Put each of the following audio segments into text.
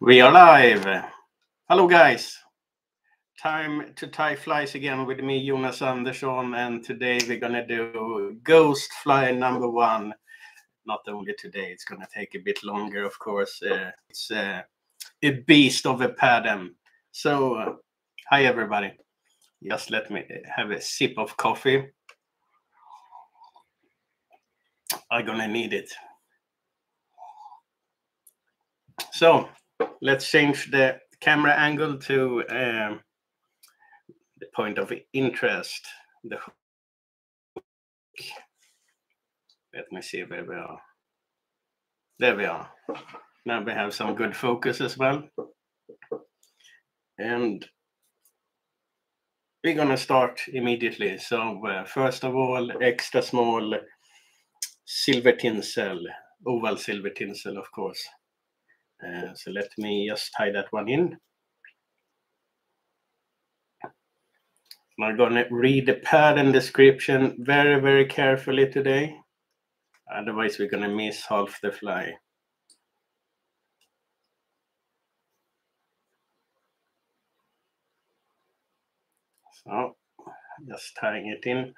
We are live. Hello, guys. Time to tie flies again with me, Jonas Andersson, and today we're gonna do ghost fly number one. Not only today, it's gonna take a bit longer, of course. Uh, it's uh, a beast of a pattern. So, uh, hi everybody. Just let me have a sip of coffee. I'm gonna need it. So let's change the camera angle to um, the point of interest. The Let me see where we are. There we are. Now we have some good focus as well. And we're gonna start immediately. So uh, first of all, extra small silver tinsel, oval silver tinsel, of course. Uh, so let me just tie that one in. I'm going to read the pattern description very, very carefully today. Otherwise, we're going to miss half the fly. So, just tying it in.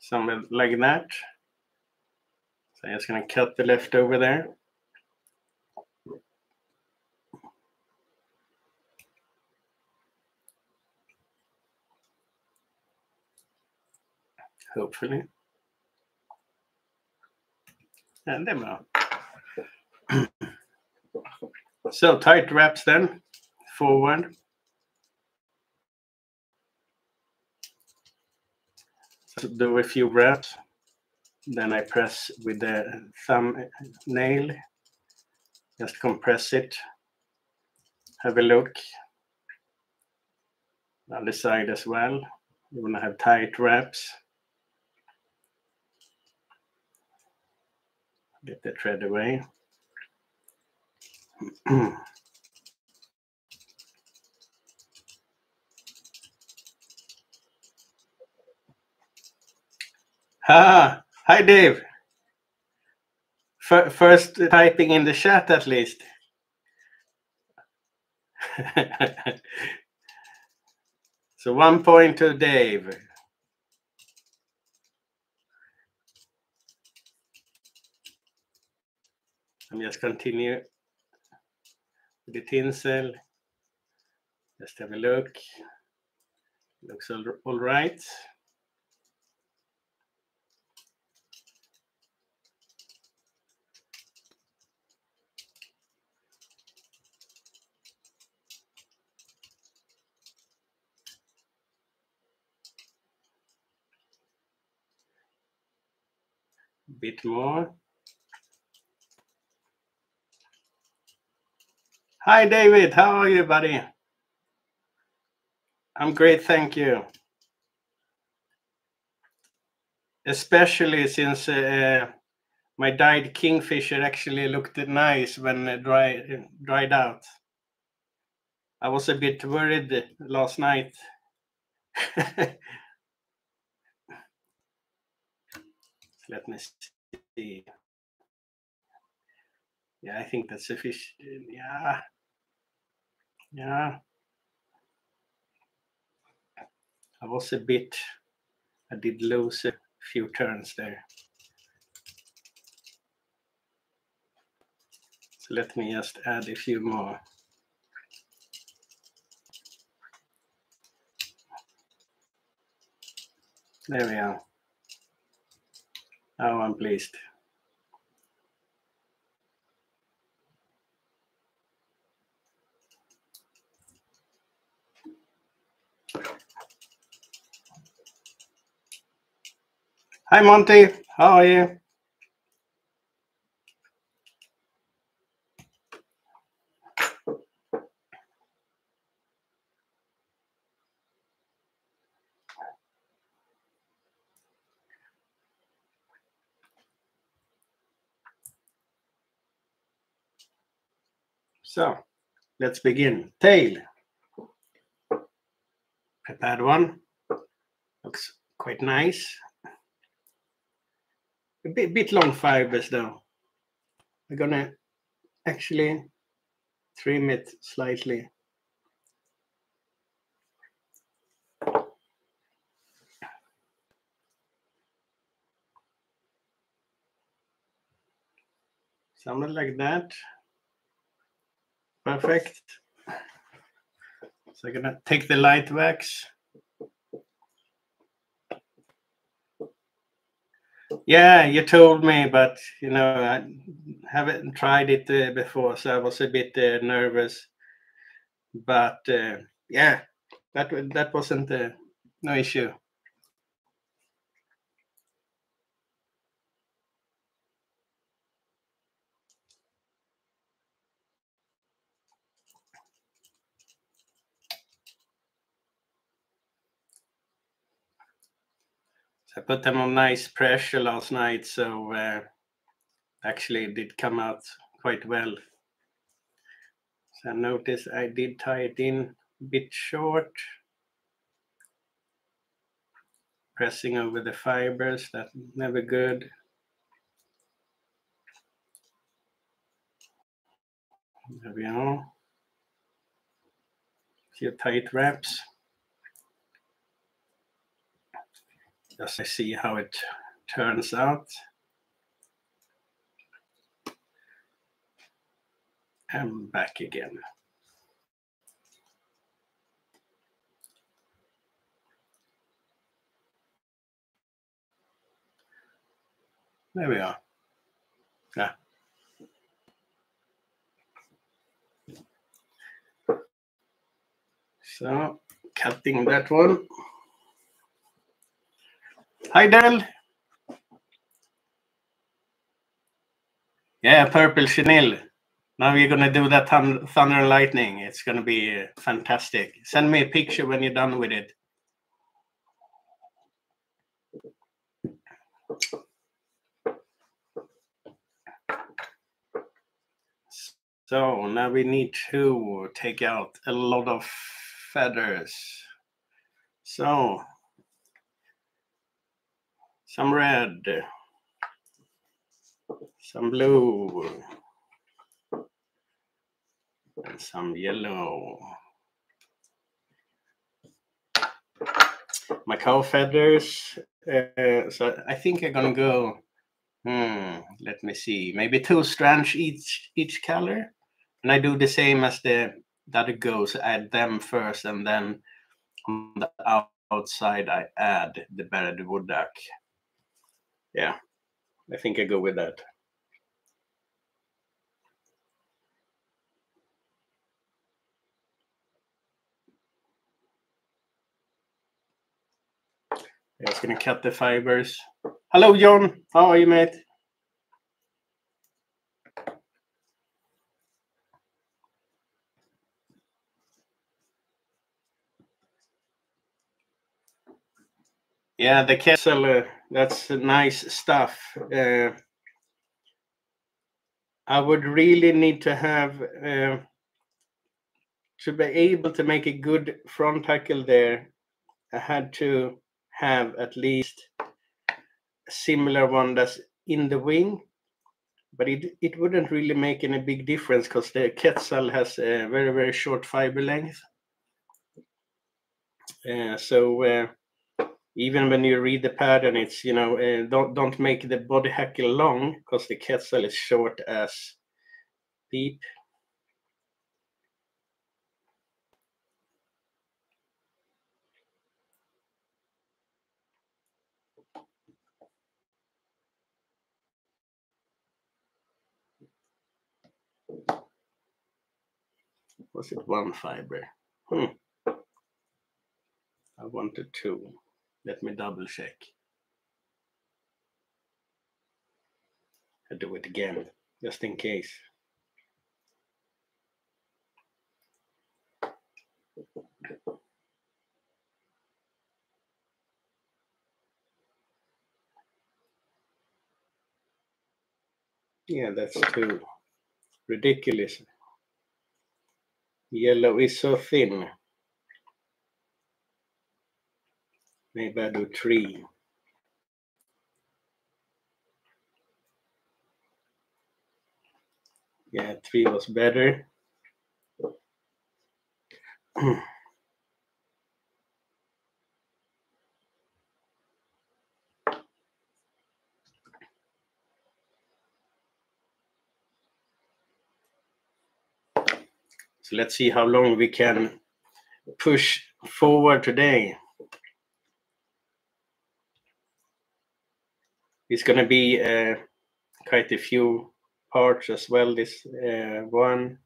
Something like that. So I'm just going to cut the leftover there. Hopefully. And there we are. so tight wraps then, forward. Do a few wraps. Then I press with the thumb uh, nail, just compress it. Have a look. Other side as well. You want to have tight wraps. Get the thread away. ha! Ah! Hi, Dave. F first typing in the chat, at least. so one point to Dave. I'm just continue the tinsel. Just have a look. Looks all, all right. Bit more. Hi, David. How are you, buddy? I'm great, thank you. Especially since uh, my dyed kingfisher actually looked nice when it dry, dried out. I was a bit worried last night. Let me see. Yeah, I think that's sufficient. Yeah. Yeah. I was a bit, I did lose a few turns there. So let me just add a few more. There we are. Now I'm pleased. Hi, Monty. How are you? So let's begin. Tail. Prepared one. Looks quite nice. A bit, bit long fibers though. We're gonna actually trim it slightly. Something like that. Perfect. So I'm gonna take the light wax. Yeah, you told me, but you know, I haven't tried it uh, before, so I was a bit uh, nervous. But uh, yeah, that that wasn't uh, no issue. Put them on nice pressure last night, so uh, actually it did come out quite well. So notice I did tie it in a bit short. Pressing over the fibers, that's never good. There we are. Few tight wraps. Just to see how it turns out. And back again. There we are. Yeah. So cutting that one. Hi, Del. Yeah, purple chenille. Now we're gonna do that thun thunder and lightning. It's gonna be uh, fantastic. Send me a picture when you're done with it. So now we need to take out a lot of feathers. So some red, some blue, and some yellow. Macaw feathers, uh, so I think I'm gonna go, hmm, let me see, maybe two strands each each color. And I do the same as the, other goes, add them first and then on the outside I add the barred wood duck yeah, I think I go with that. I was gonna cut the fibers. Hello, John. How are you, mate? Yeah, the Quetzal, uh, that's nice stuff. Uh, I would really need to have uh, to be able to make a good front hackle there. I had to have at least a similar one that's in the wing, but it it wouldn't really make any big difference because the Quetzal has a very very short fiber length. Uh, so uh, even when you read the pattern, it's you know uh, don't don't make the body hackle long because the Quetzal is short as deep. Was it one fiber? Hmm. I wanted two. Let me double check. I do it again, just in case. Yeah, that's too ridiculous. Yellow is so thin. Maybe I do three. Yeah, three was better. So let's see how long we can push forward today. It's going to be uh, quite a few parts as well, this uh, one.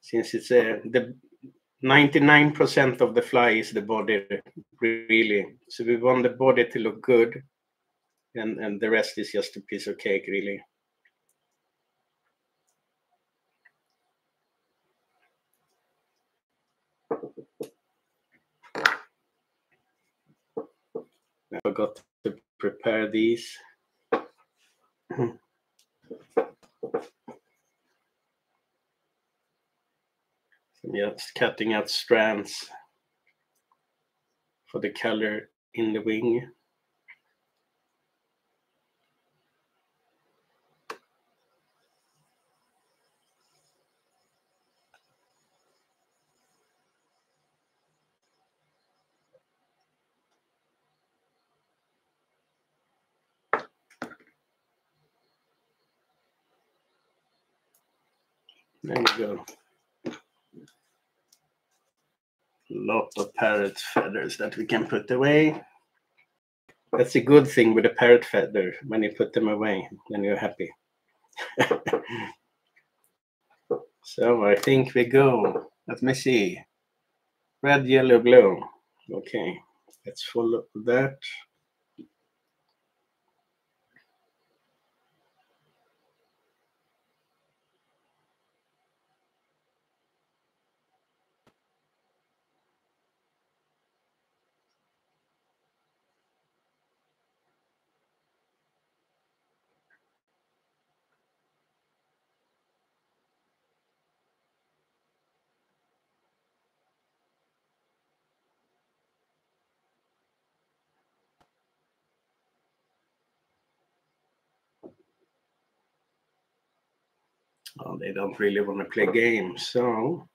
Since it's uh, the 99% of the fly is the body, really. So we want the body to look good. And, and the rest is just a piece of cake, really. I forgot prepare these. Just cutting out strands for the color in the wing. There you go. Lot of parrot feathers that we can put away. That's a good thing with a parrot feather. When you put them away, then you're happy. so I think we go. Let me see. Red, yellow, blue. Okay, let's follow that. They don't really want to play games, so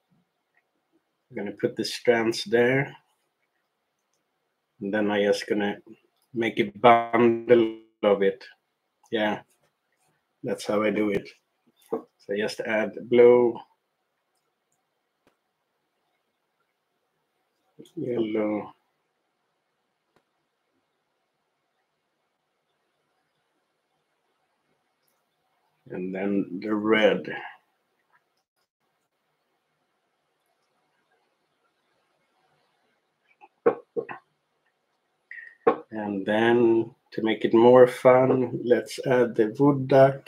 I'm gonna put the strands there. And then I just gonna make a bundle of it. Yeah, that's how I do it. So just add blue, yellow, and then the red. And then to make it more fun, let's add the wood duck.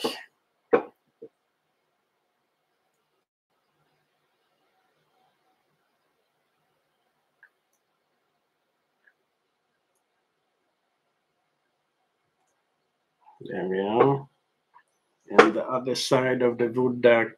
There we are. And the other side of the wood duck.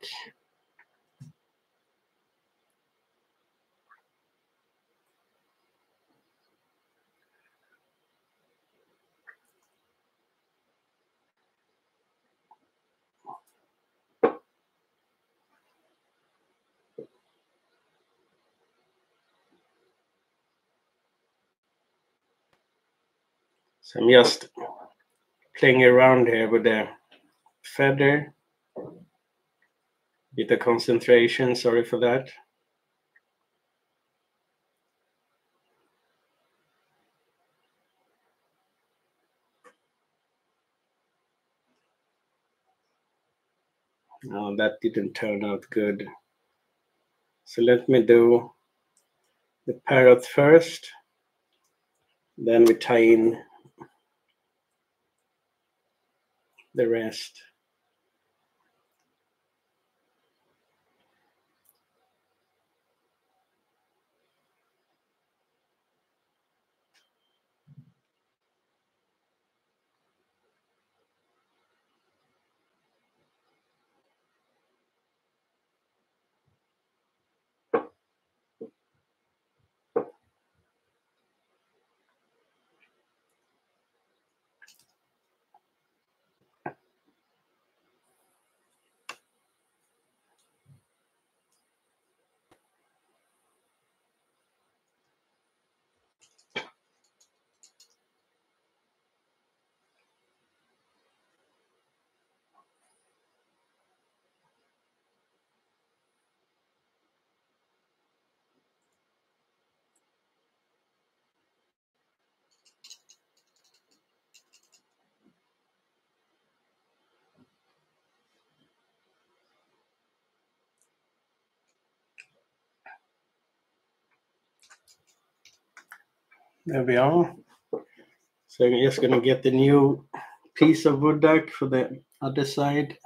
So I'm just playing around here with the feather. Bit of concentration, sorry for that. No, that didn't turn out good. So let me do the parrot first. Then we tie in the rest. There we are. So I'm just gonna get the new piece of wood duck for the other side.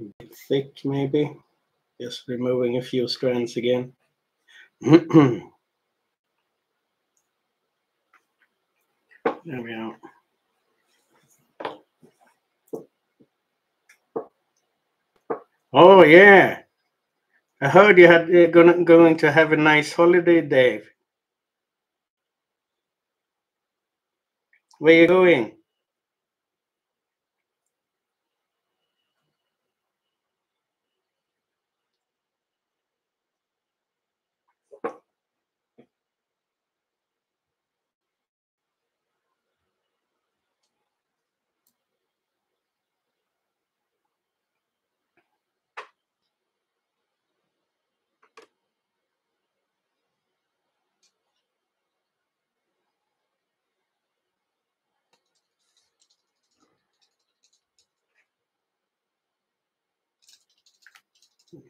A bit thick maybe. Just removing a few strands again. there we are. Oh yeah, I heard you had uh, gonna going to have a nice holiday, Dave. Where you going?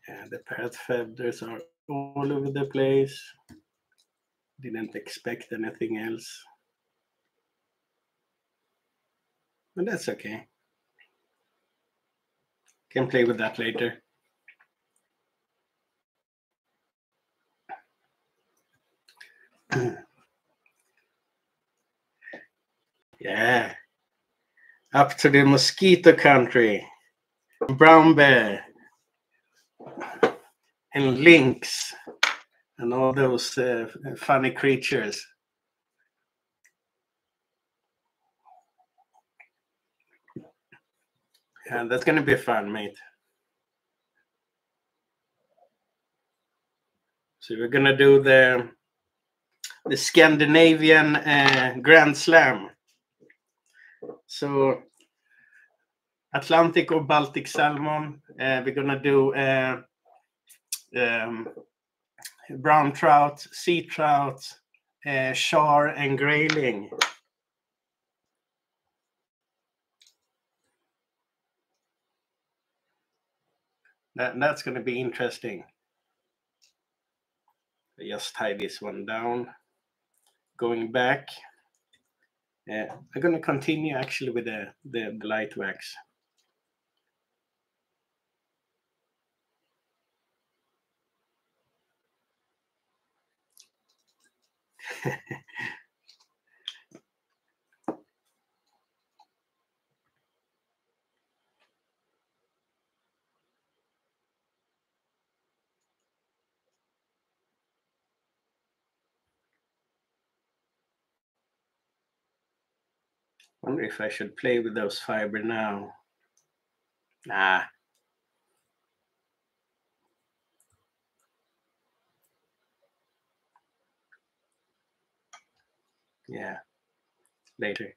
Yeah, the path feathers are all over the place. Didn't expect anything else. But that's okay. Can play with that later. yeah. Up to the mosquito country. Brown bear and lynx and all those uh, funny creatures. Yeah, that's going to be fun, mate. So we're going to do the the Scandinavian uh, Grand Slam. So Atlantic or Baltic salmon. Uh, we're going to do uh, um, brown trout, sea trout, uh, char, and grayling. That, that's going to be interesting. Just tie this one down. Going back. Uh, I'm going to continue actually with the, the, the light wax. Wonder if I should play with those fiber now. Nah. Yeah, later.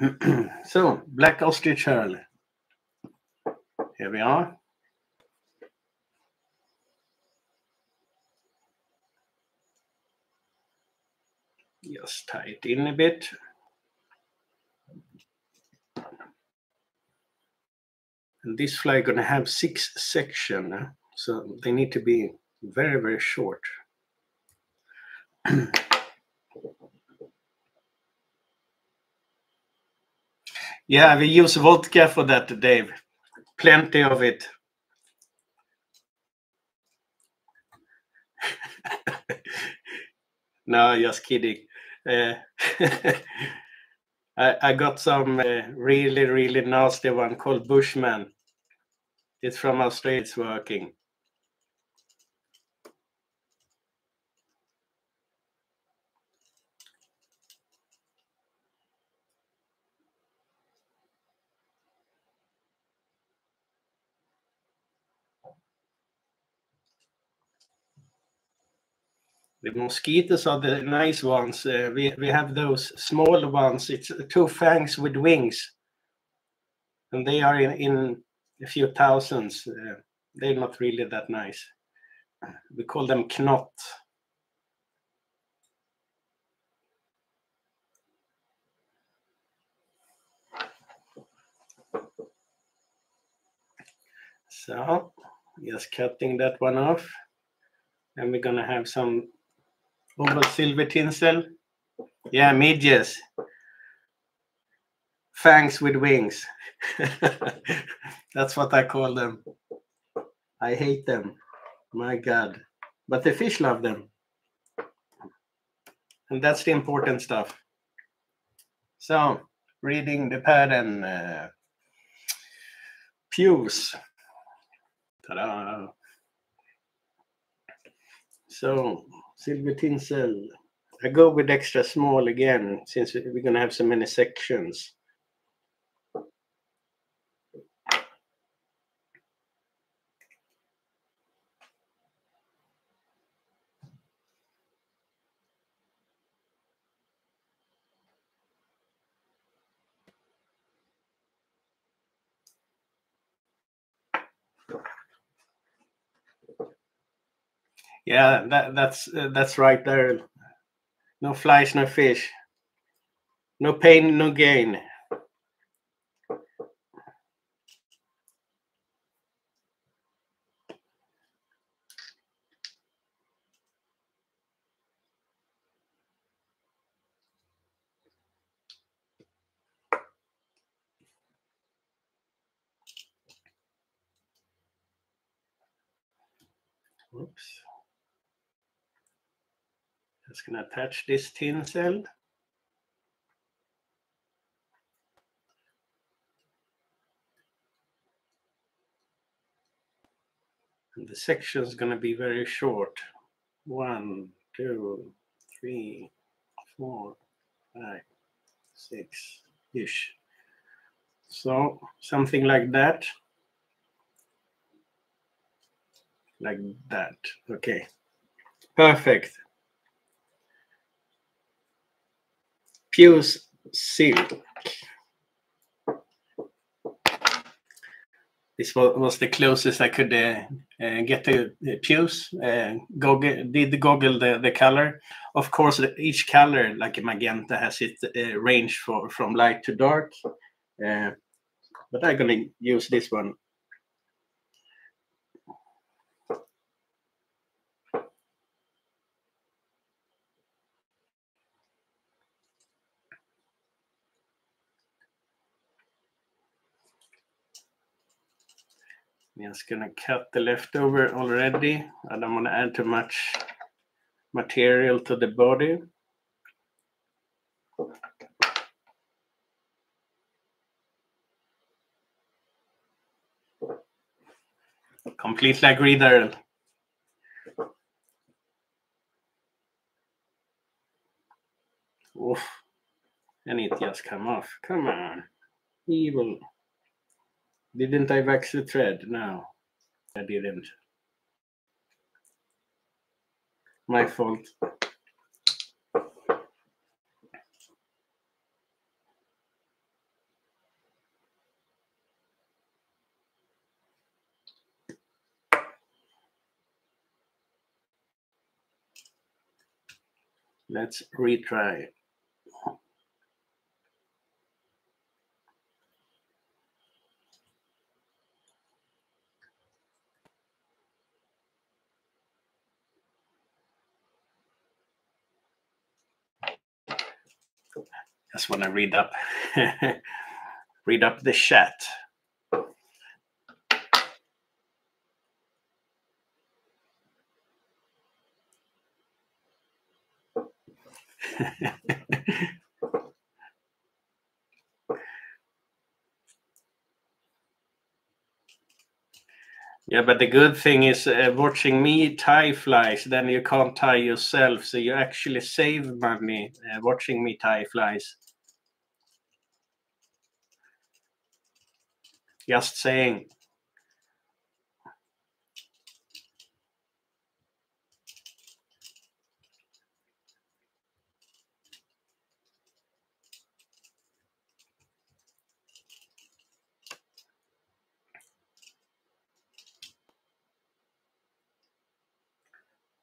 so, black ostrich herl. Here we are. Just tie it in a bit. And this fly gonna have six section, so they need to be very, very short. yeah, we use vodka for that, Dave. Plenty of it. no, just kidding. Uh, I, I, got some uh, really, really nasty one called Bushman. It's from Australia. It's working. The mosquitoes are the nice ones. Uh, we, we have those small ones. It's two fangs with wings. And they are in, in a few thousands. Uh, they're not really that nice. We call them knot. So just cutting that one off. And we're gonna have some oval silver tinsel. Yeah, midges. Fangs with wings. That's what I call them. I hate them. My God. But the fish love them. And that's the important stuff. So, reading the pattern. Uh, Puce. Ta-da! So, silver tinsel. I go with extra small again since we're going to have so many sections. Yeah, that, that's uh, that's right there. No flies, no fish. No pain, no gain. Oops. Just gonna attach this tinsel. And the section is gonna be very short. One, two, three, four, five, six ish. So something like that. Like that. Okay. Perfect. Puce silk. This was the closest I could uh, uh, get to the puce. Uh, did Google the, the color. Of course, each color, like magenta, has its uh, range for, from light to dark. Uh, but I'm going to use this one I'm just gonna cut the leftover already. I don't want to add too much material to the body. Completely agree, Daryl. Oof. And it just come off. Come on. Evil. Didn't I wax the thread? No, I didn't. My fault. Let's retry. Just want to read up, read up the chat. Yeah, but the good thing is uh, watching me tie flies, then you can't tie yourself. So you actually save money uh, watching me tie flies. Just saying.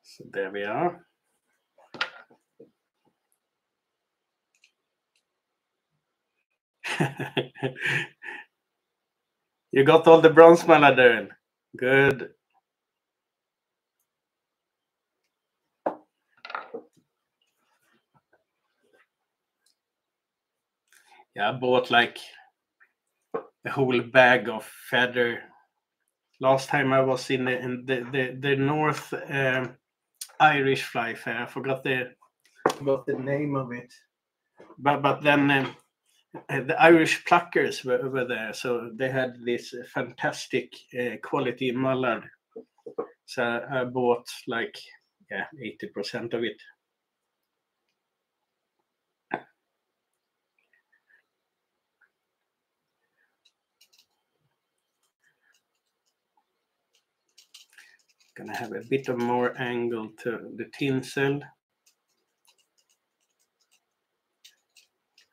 So there we are. you got all the bronze medal, Good. Yeah, I bought like a whole bag of feather. Last time I was in the in the the, the North um, Irish Fly Fair, I forgot the forgot the name of it. But but then um, the Irish pluckers were, over there, so they had this fantastic uh, quality mallard. So I bought like yeah eighty percent of it. Gonna have a bit of more angle to the tinsel.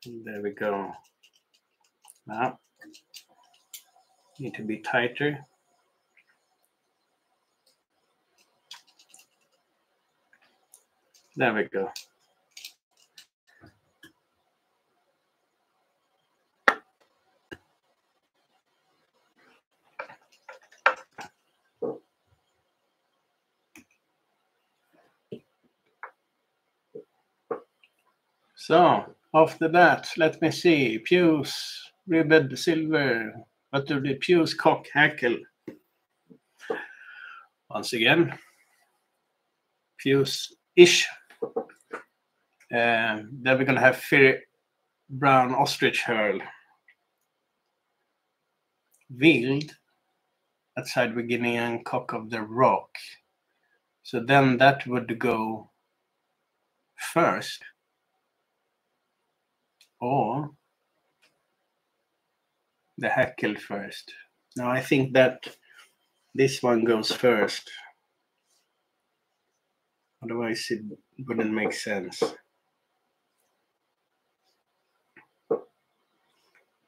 There we go. Now, need to be tighter. There we go. So after that, let me see. Puce, ribbed silver, but the Puce cock hackle. Once again, Puce-ish. Uh, then we're going to have Fiery Brown Ostrich Herl. Wild, outside Guianan Cock of the Rock. So then that would go first or the hackle first. Now I think that this one goes first. Otherwise it wouldn't make sense.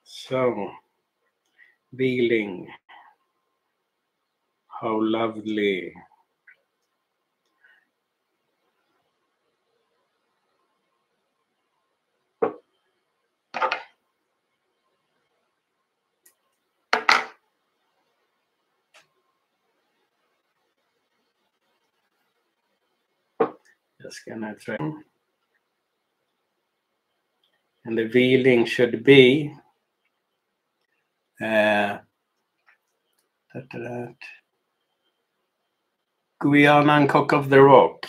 So, veiling. How lovely. Gonna. And the veiling should be uh, that, that. Guyana Cock of the Rock.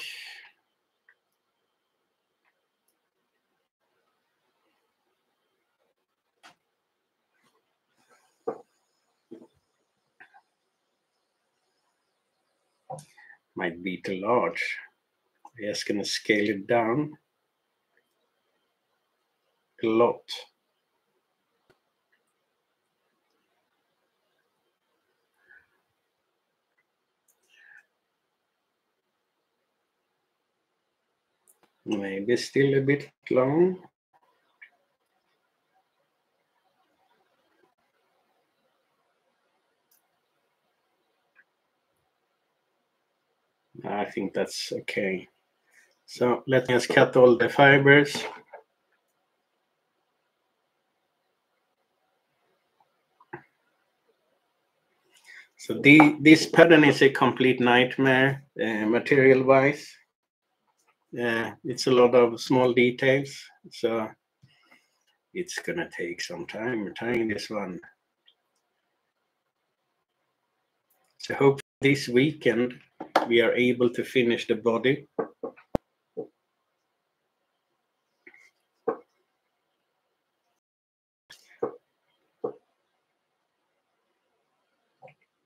Might be too large. I'm just going to scale it down a lot. Maybe still a bit long. I think that's okay. So let me just cut all the fibers. So the, this pattern is a complete nightmare uh, material-wise. Uh, it's a lot of small details, so it's gonna take some time tying this one. So hope this weekend we are able to finish the body.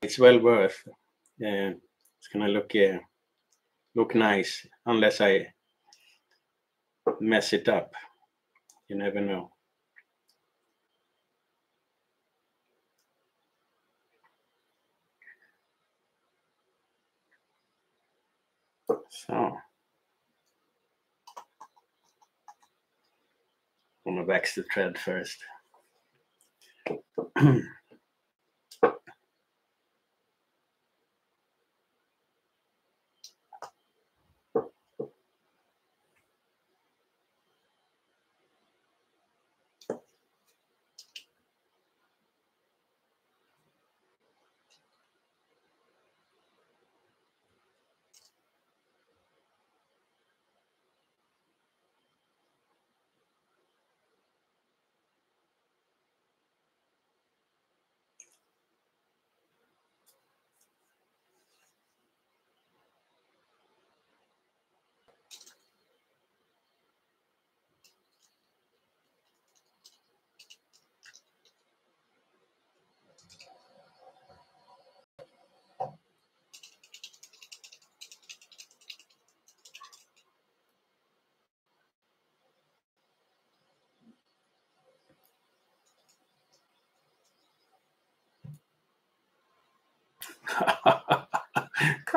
It's well worth. Uh, it's gonna look uh, look nice unless I mess it up. You never know. So I'm gonna wax the thread first.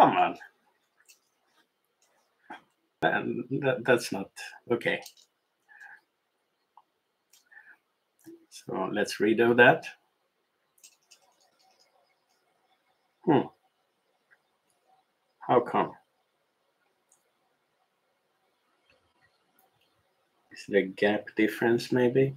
Come on. That, that's not okay. So let's redo that. Hmm. How come? Is a gap difference maybe?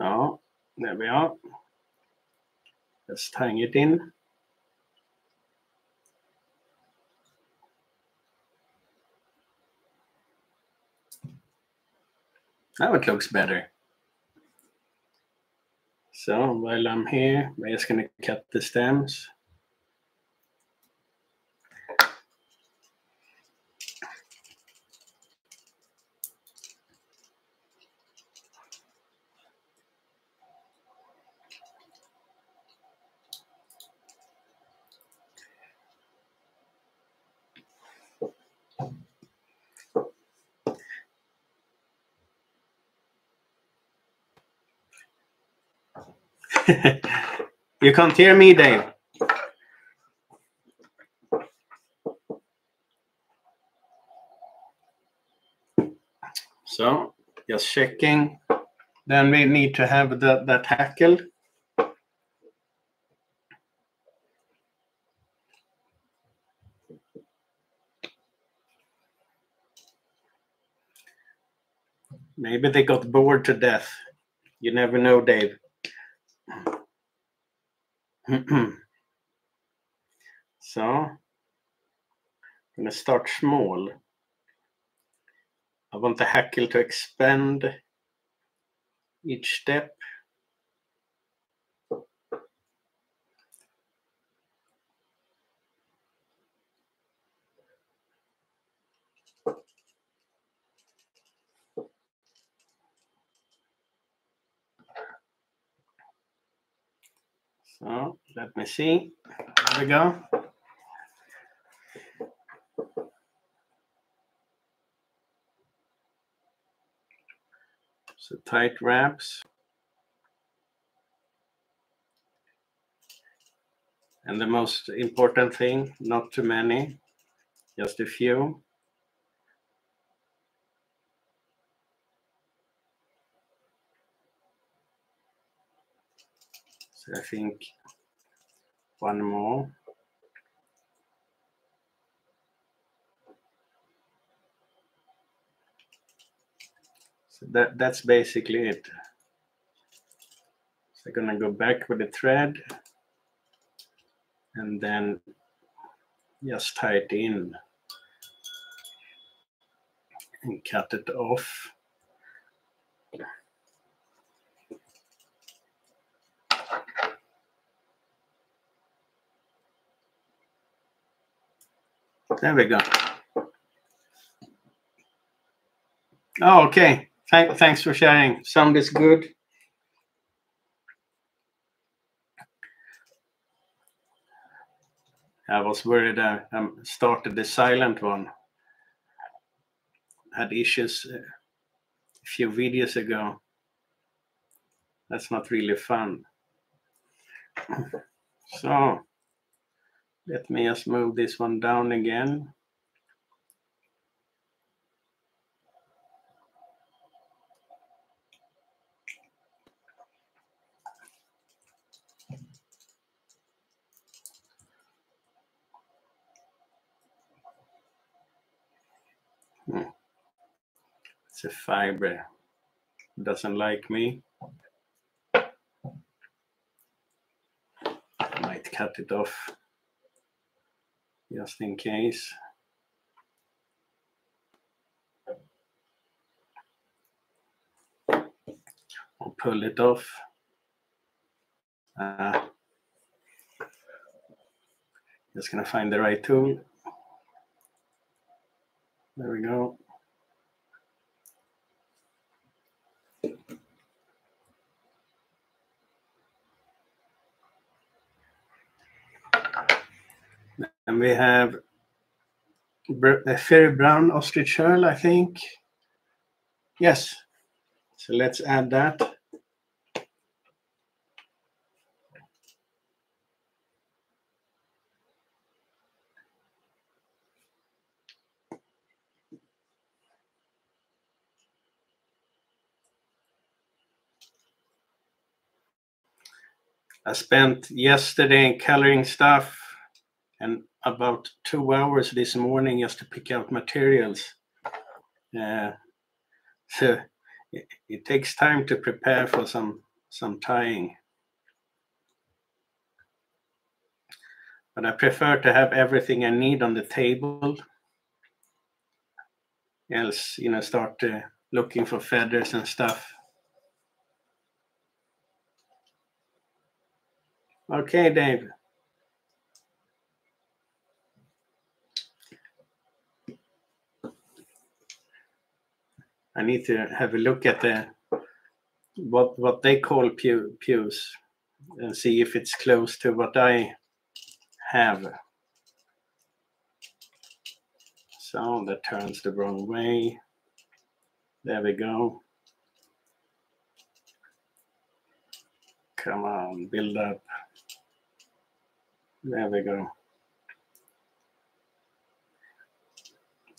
So there we are. Just tying it in. Now it looks better. So while I'm here, I'm just going to cut the stems. You can't hear me, Dave. So just checking. Then we need to have the, the tackle. Maybe they got bored to death. You never know, Dave. So going to start small. I want the hackle to expand each step. So let me see. There we go. So tight wraps. And the most important thing, not too many, just a few. I think one more. So that, that's basically it. So I'm gonna go back with the thread and then just tie it in and cut it off. There we go. Oh, okay. Thank, thanks for sharing. Sound is good. I was worried I um, started the silent one. Had issues uh, a few videos ago. That's not really fun. So let me just move this one down again. Hmm. It's a fiber. Doesn't like me. Might cut it off just in case. I'll pull it off. Uh, just gonna find the right tool. There we go. And we have a Fiery Brown Ostrich Herl, I think. Yes. So let's add that. I spent yesterday in coloring stuff and about two hours this morning just to pick out materials. Uh, so it, it, takes time to prepare for some some tying. But I prefer to have everything I need on the table. Else, you know, start uh, looking for feathers and stuff. Okay, Dave. I need to have a look at the what what they call pew, puce and see if it's close to what I have. So that turns the wrong way. There we go. Come on, build up. There we go.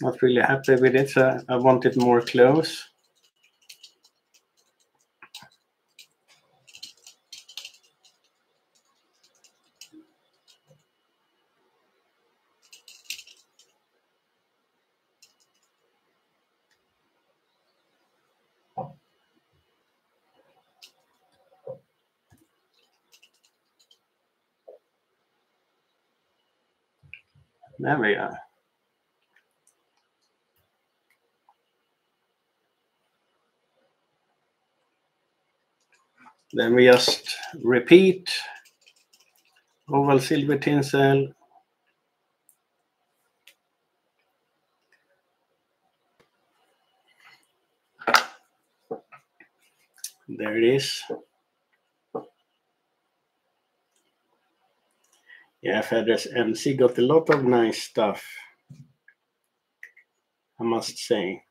Not really happy with it, so I want it more close. There we are. Then we just repeat oval silver tinsel. There it is. Yeah, Feathers MC got a lot of nice stuff. I must say.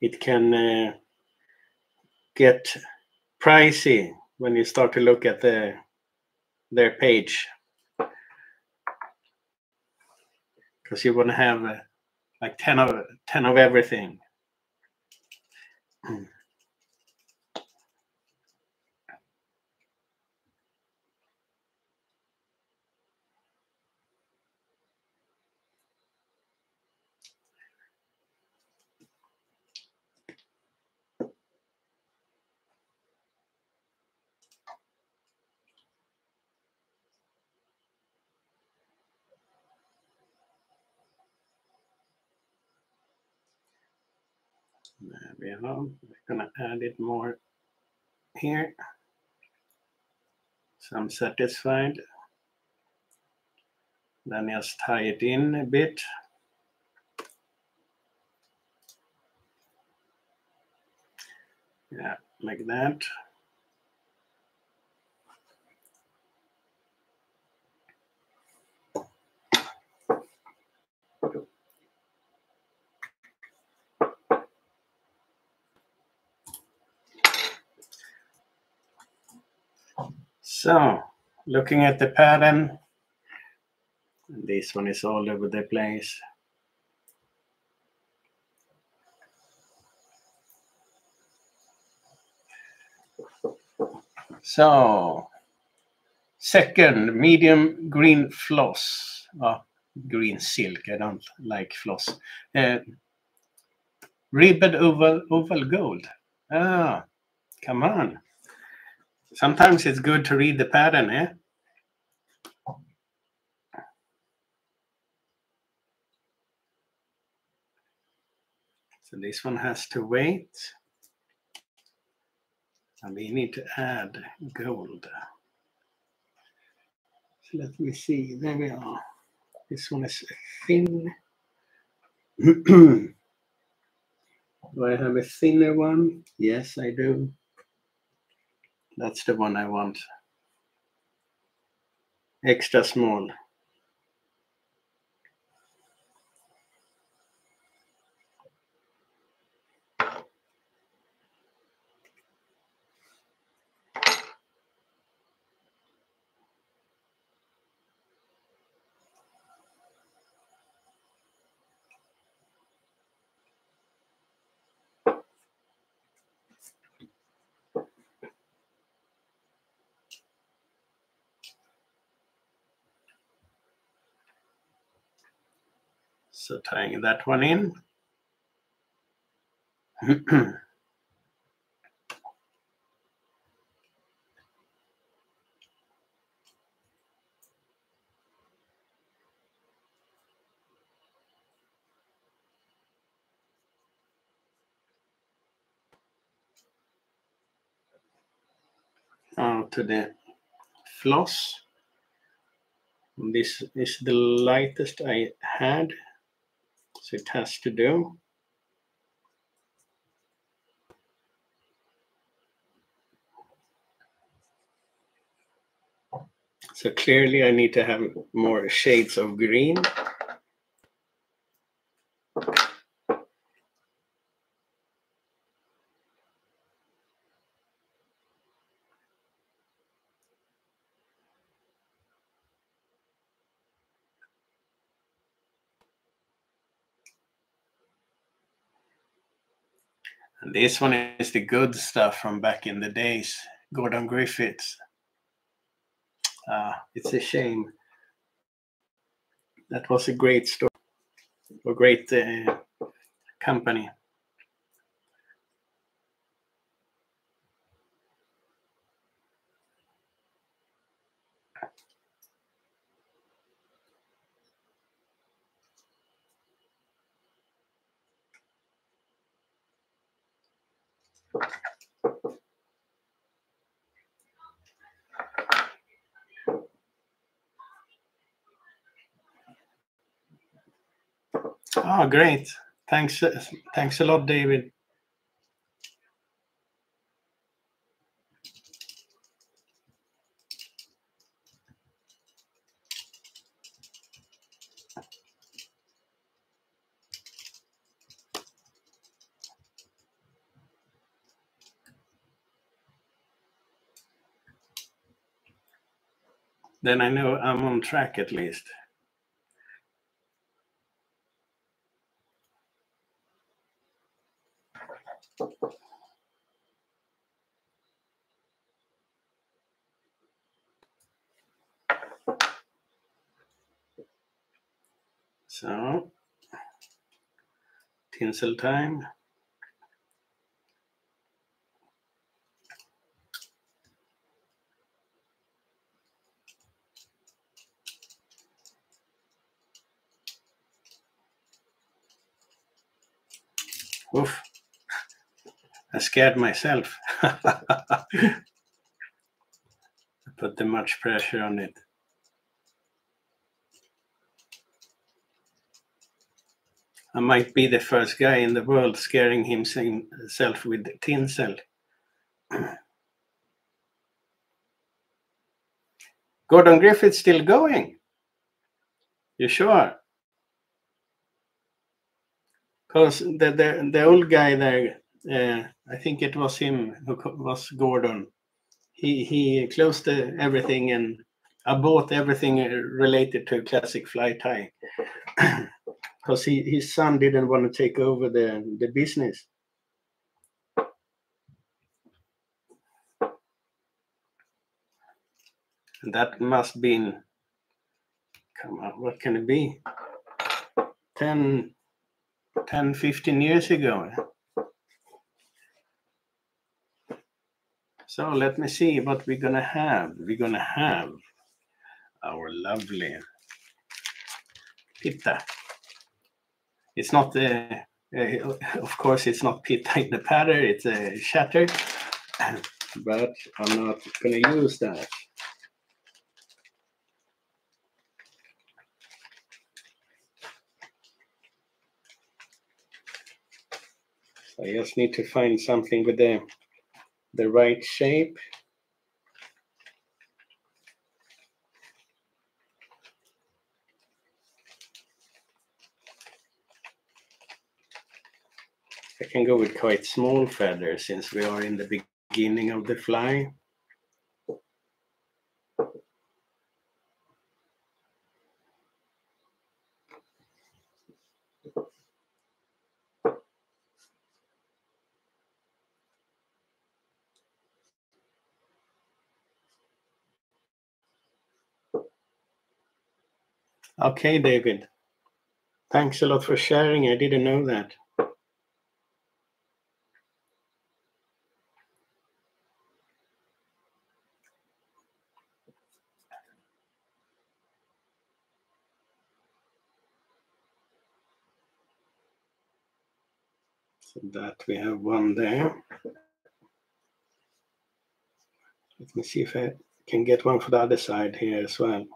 It can uh, get pricey when you start to look at the their page. Because you want to have uh, like 10 of 10 of everything Are. We're gonna add it more here. So I'm satisfied. Then just tie it in a bit. Yeah, like that. So, looking at the pattern, this one is all over the place. So, second, medium green floss. Oh, green silk, I don't like floss. Uh, ribbed oval, oval gold. Ah, come on. Sometimes it's good to read the pattern, eh? So this one has to wait. And we need to add gold. So let me see, there we are. This one is thin. do I have a thinner one? Yes, I do. That's the one I want. Extra small. So tying that one in. To the floss. This is the lightest I had it has to do. So clearly I need to have more shades of green. And this one is the good stuff from back in the days, Gordon Griffiths. Uh, it's a shame. That was a great story, a great uh, company. Oh, great. Thanks. Thanks a lot, David. Then I know I'm on track at least. So, tinsel time. Oof. I scared myself. I put too much pressure on it. I might be the first guy in the world scaring himself with tinsel. Gordon Griffiths still going? You sure? Because the, the, the old guy there, uh, I think it was him who was Gordon. He he closed everything and I bought everything related to classic fly tie because he, his son didn't want to take over the, the business. And that must been, come on, what can it be? 10, 10 15 years ago. So let me see what we're gonna have. We're gonna have our lovely pitta. It's not, uh, uh, of course, it's not pitta in the pattern, it's a Chatterer. but I'm not to use that. I just need to find something with the the right shape. I can go with quite small feathers since we are in the beginning of the fly. Okay, David. Thanks a lot for sharing. I didn't know that. So that we have one there. Let me see if I can get one for the other side here as well.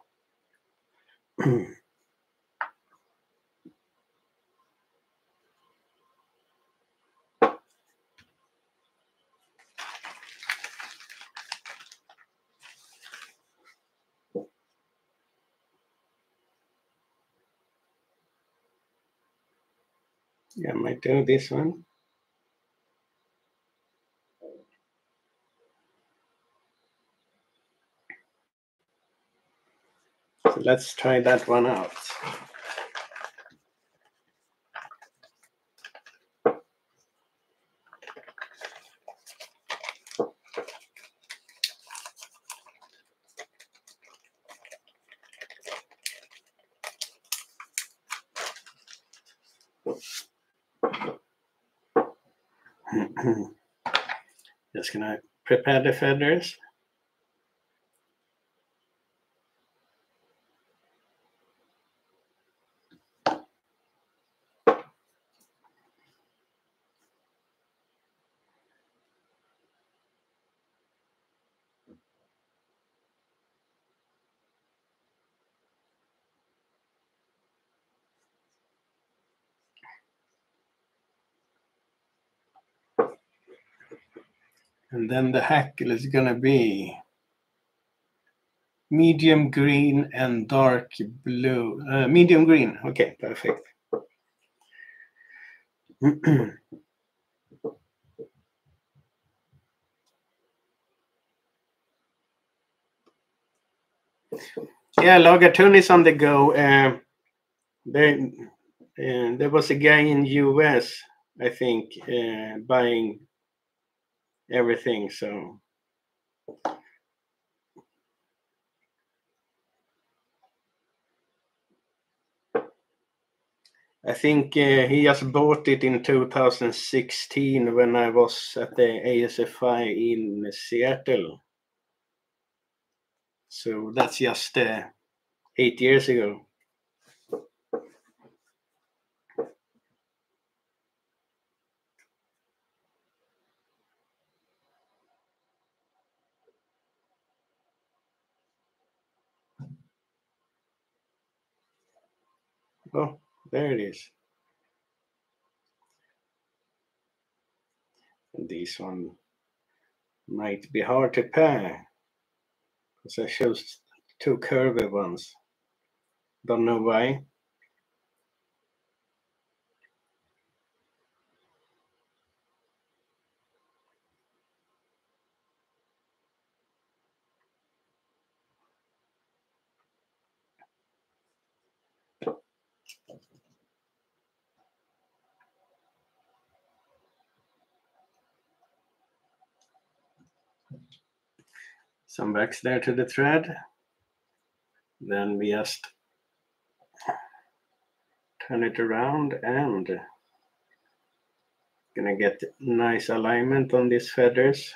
Yeah, I might do this one. Let's try that one out. Just gonna prepare the feathers. And then the hackle is gonna be medium green and dark blue. Uh, medium green. Okay, perfect. yeah, Lagartun is on the go. Uh, there, uh, there was a guy in US, I think, uh, buying everything. So I think uh, he just bought it in 2016 when I was at the ASFI in Seattle. So that's just uh, eight years ago. Oh, there it is. And this one might be hard to pair because I chose two curvy ones. Don't know why. Some wax there to the thread. Then we just turn it around and gonna get nice alignment on these feathers.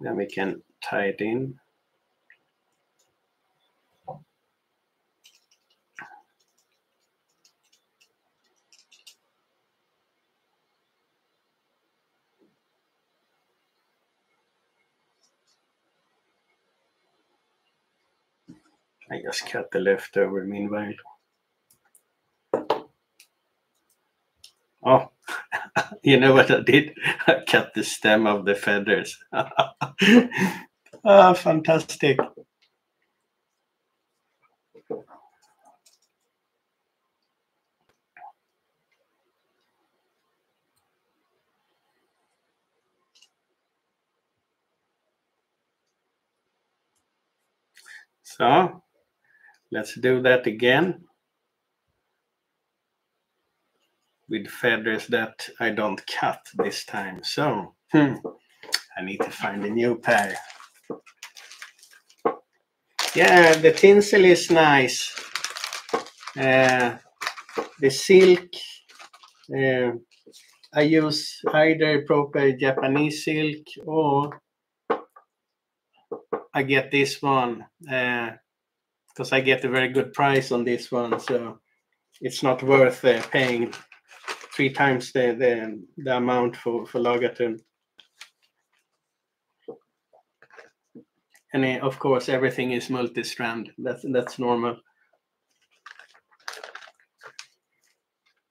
Then we can tie it in. I just cut the leftover meanwhile. Oh, you know what I did? I cut the stem of the feathers. ah, fantastic. So let's do that again with feathers that I don't cut this time. So hmm, I need to find a new pair. Yeah, the tinsel is nice. Uh, the silk, uh, I use either proper Japanese silk or I get this one because I get a very good price on this one. So it's not worth uh, paying three times the, the, the amount for, for Lagartun. And uh, of course, everything is multi-strand. That's that's normal.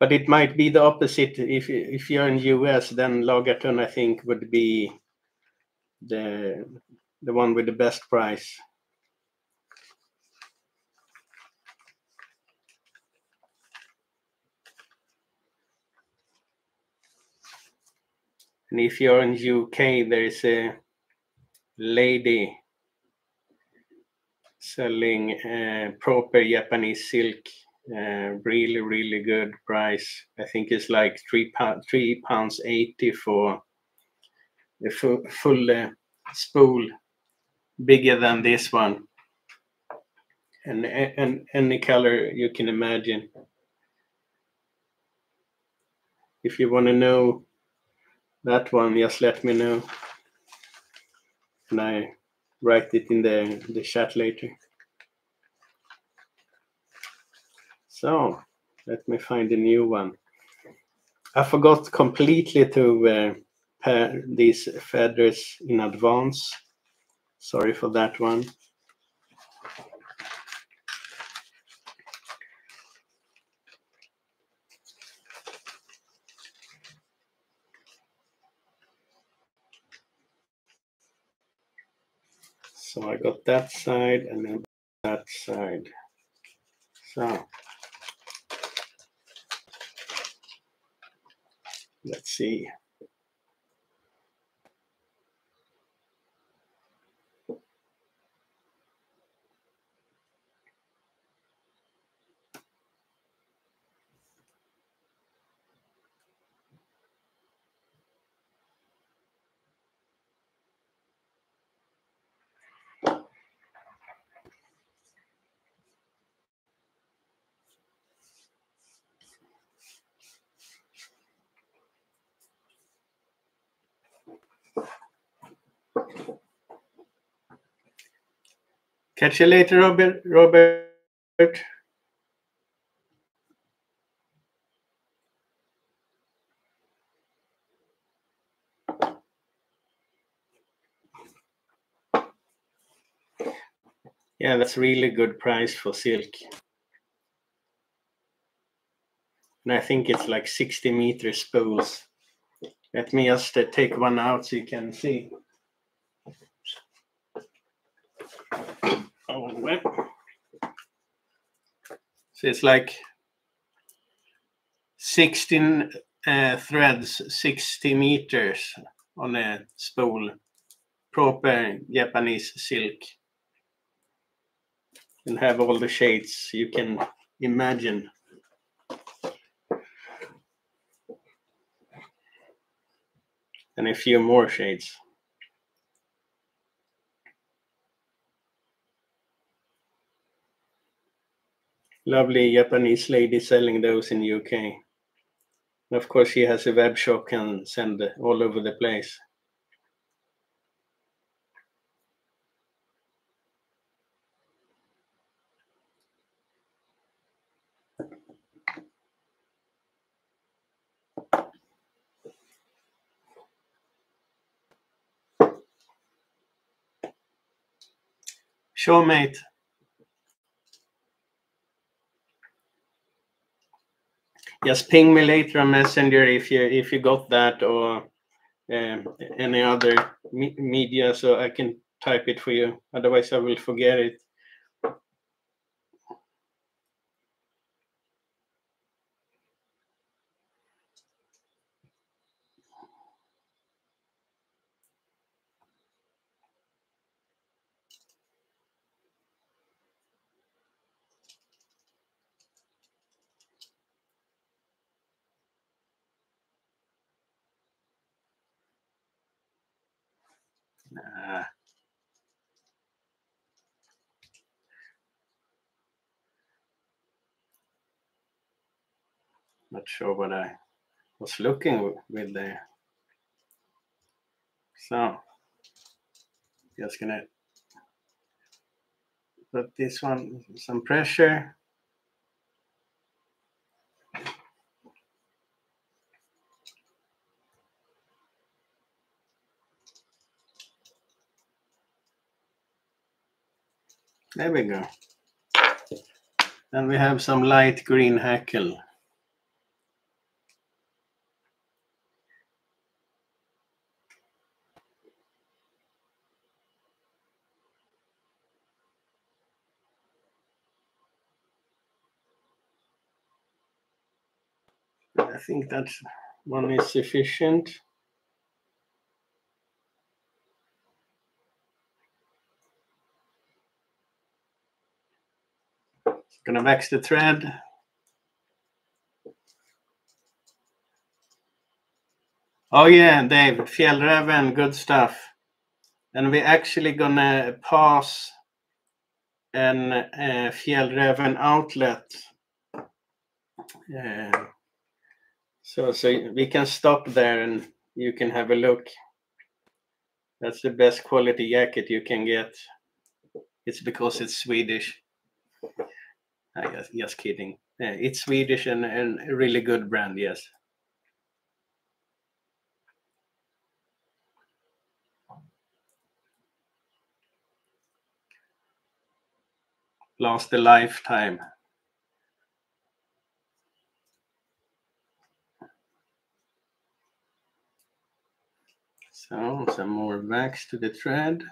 But it might be the opposite. If if you're in US, then Lagartun, I think, would be the the one with the best price. And if you're in UK, there is a lady selling uh, proper Japanese silk, uh, really, really good price. I think it's like three pound, three pounds eighty for the full, full uh, spool bigger than this one and, and any color you can imagine if you want to know that one just let me know and i write it in the the chat later. So let me find a new one. I forgot completely to uh, pair these feathers in advance. Sorry for that one. So I got that side and then that side. So let's see. Catch you later, Robert. Robert. Yeah, that's really good price for silk. And I think it's like 60 meter spools. Let me just uh, take one out so you can see. Oh, web. So it's like 16 uh, threads, 60 meters on a spool. Proper Japanese silk. And have all the shades you can imagine. And a few more shades. Lovely Japanese lady selling those in UK. And of course, she has a web shop and send all over the place. Sure, mate. Just ping me later on Messenger if you if you got that or um, any other me media so I can type it for you. Otherwise, I will forget it. Nah. Not sure what I was looking with there. So, just gonna put this one some pressure. There we go. And we have some light green hackle. I think that one is sufficient. Gonna vex the thread. Oh yeah, Dave, Fjällräven, good stuff. And we're actually gonna pass an uh, Fjällräven outlet. Uh, so, so we can stop there and you can have a look. That's the best quality jacket you can get. It's because it's Swedish. I guess, just kidding. Yeah, it's Swedish and, and a really good brand, yes. Last a lifetime. So some more wax to the thread.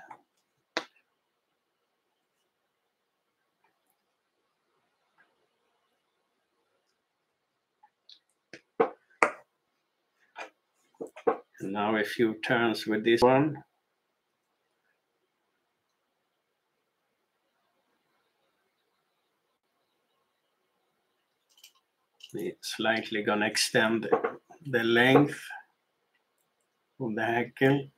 And now a few turns with this one. We're slightly gonna extend the length of the.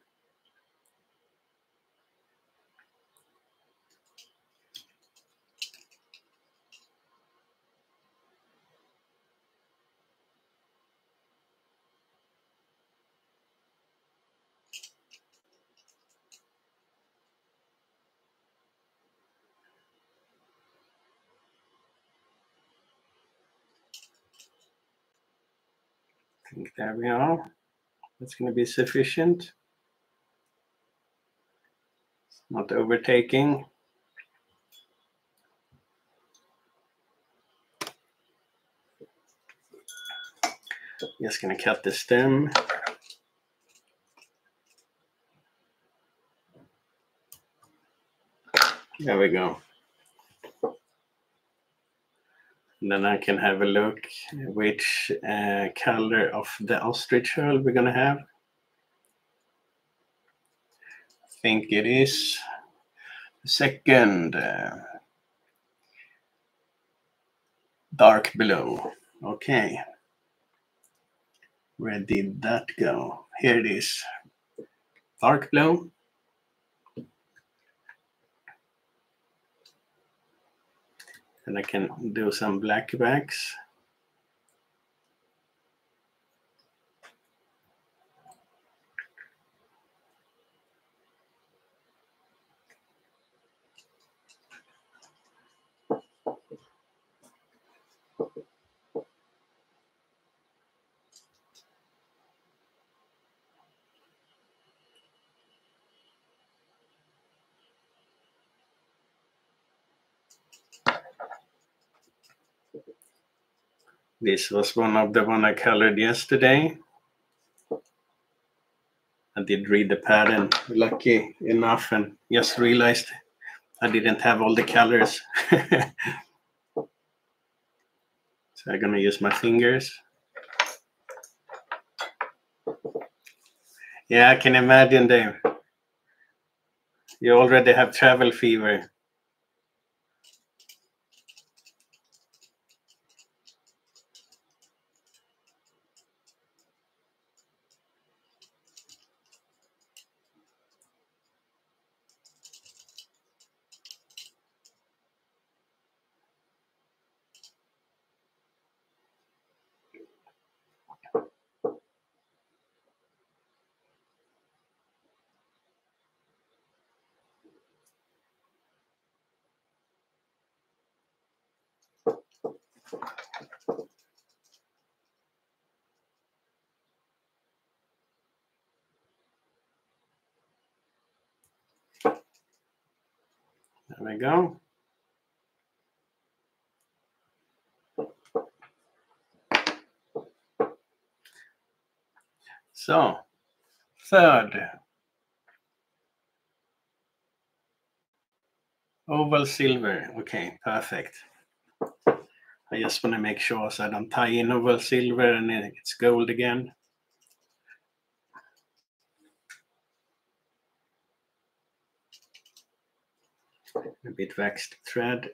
I there we are. That's going to be sufficient. It's Not overtaking. Just going to cut the stem. There we go. And then I can have a look which uh, color of the ostrich herl we're gonna have. I think it is second uh, dark blue. Okay. Where did that go? Here it is. Dark blue. And I can do some black backs. This was one of the one I colored yesterday. I did read the pattern, lucky enough, and just realized I didn't have all the colors. so I'm gonna use my fingers. Yeah, I can imagine, Dave. You already have travel fever. There we go. So, third. Oval silver. Okay, perfect. I just want to make sure so I don't tie in oval silver and it's gold again. A bit waxed thread.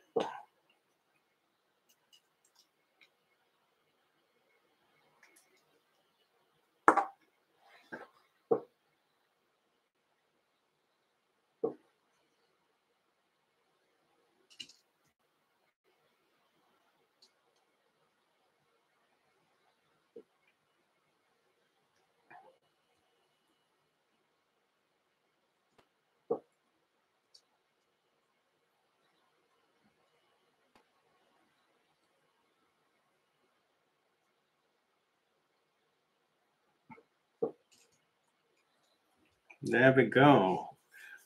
There we go.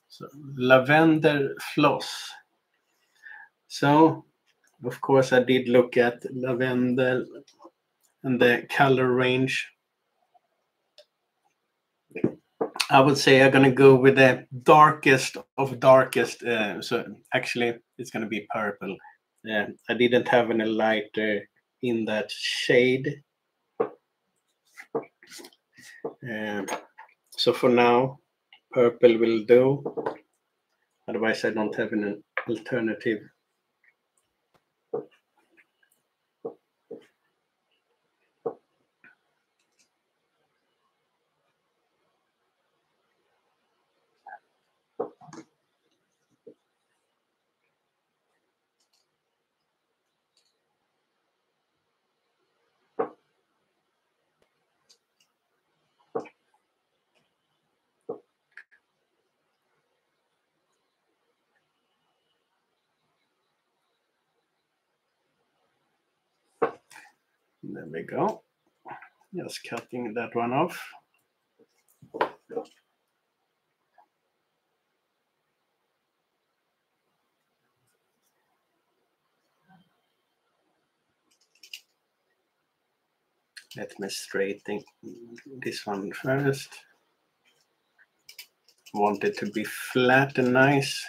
So lavender floss. So, of course, I did look at lavender and the color range. I would say I'm gonna go with the darkest of darkest. Uh, so actually, it's gonna be purple. Uh, I didn't have any lighter in that shade. Um, so for now, purple will do. Otherwise, I don't have an alternative. There we go. Just cutting that one off. Let me straighten this one first. Want it to be flat and nice.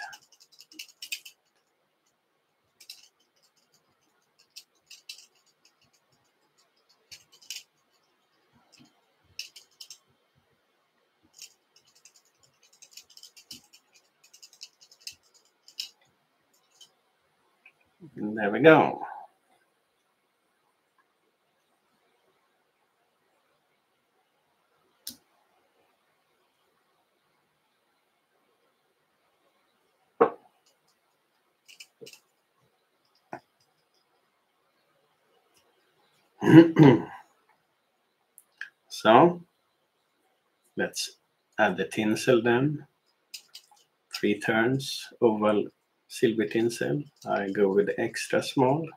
There go. so let's add the tinsel then. Three turns, oval silver tinsel. I go with extra small.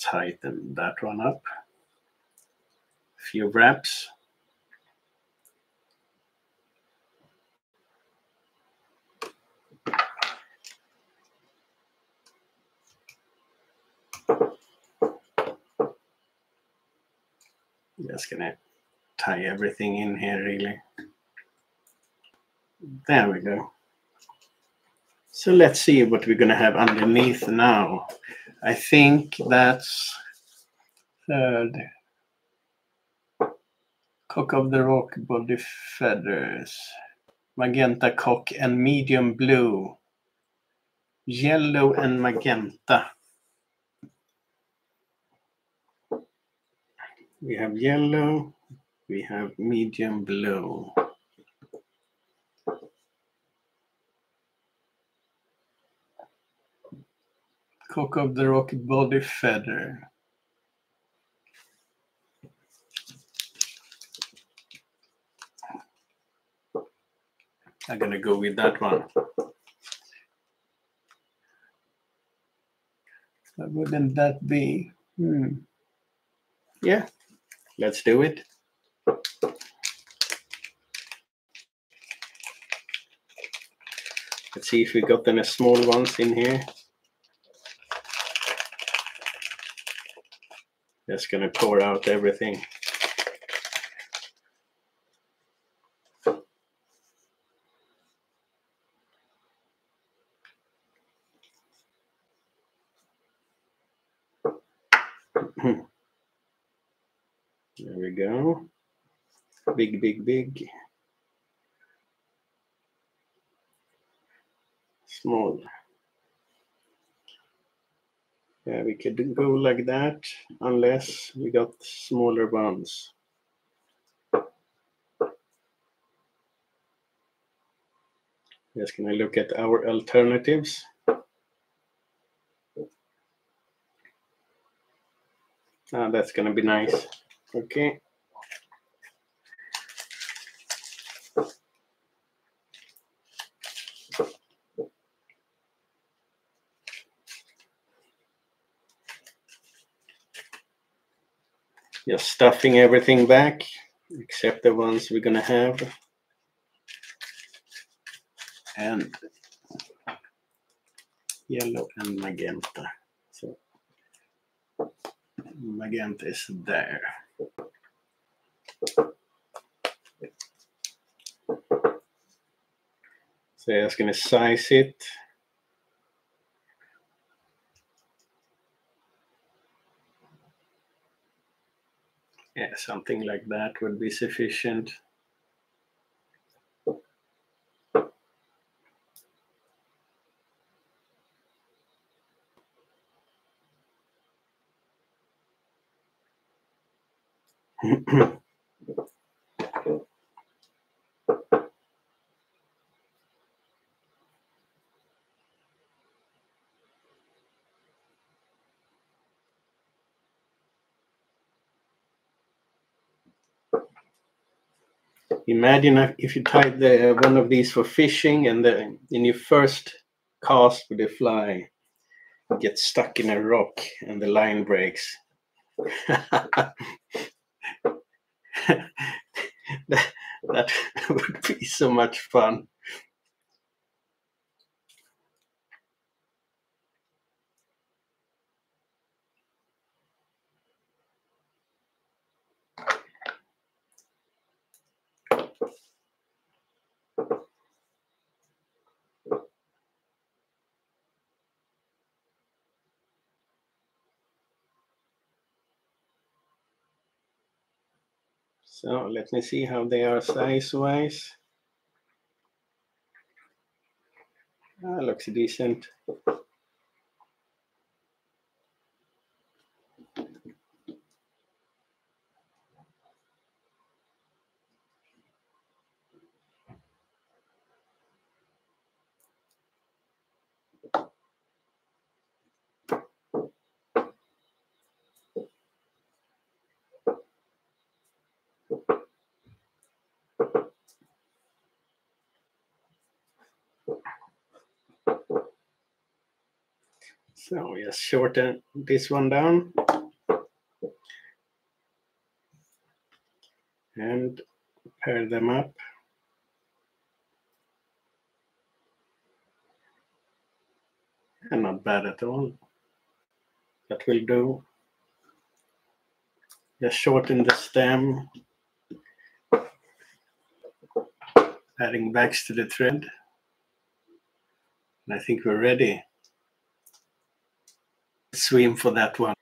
Tighten that one up. A Few wraps. Just gonna tie everything in here really. There we go. So let's see what we're gonna have underneath now. I think that's third. Cock of the rock body feathers. Magenta cock and medium blue. Yellow and magenta. We have yellow, we have medium blue. Cock of the rock body feather. I'm gonna go with that one. Wouldn't that be? Hmm. Yeah, let's do it. Let's see if we've got any small ones in here. Just gonna pour out everything. There we go. Big, big, big. Small. Yeah, we could go like that unless we got smaller ones. Just gonna look at our alternatives. Ah, that's gonna be nice. Okay. Just stuffing everything back, except the ones we're gonna have. And yellow and magenta. So magenta is there. So I'm just gonna size it. Yeah, something like that would be sufficient. Imagine if- you tied the, uh, one of these for fishing and then in your first cast with the fly, you get stuck in a rock and the line breaks. that, that would be so much fun. So let me see how they are size-wise. Ah, looks decent. So just shorten this one down. And pair them up. And not bad at all. That will do. Just shorten the stem. Adding backs to the thread. And I think we're ready. Swim for that one.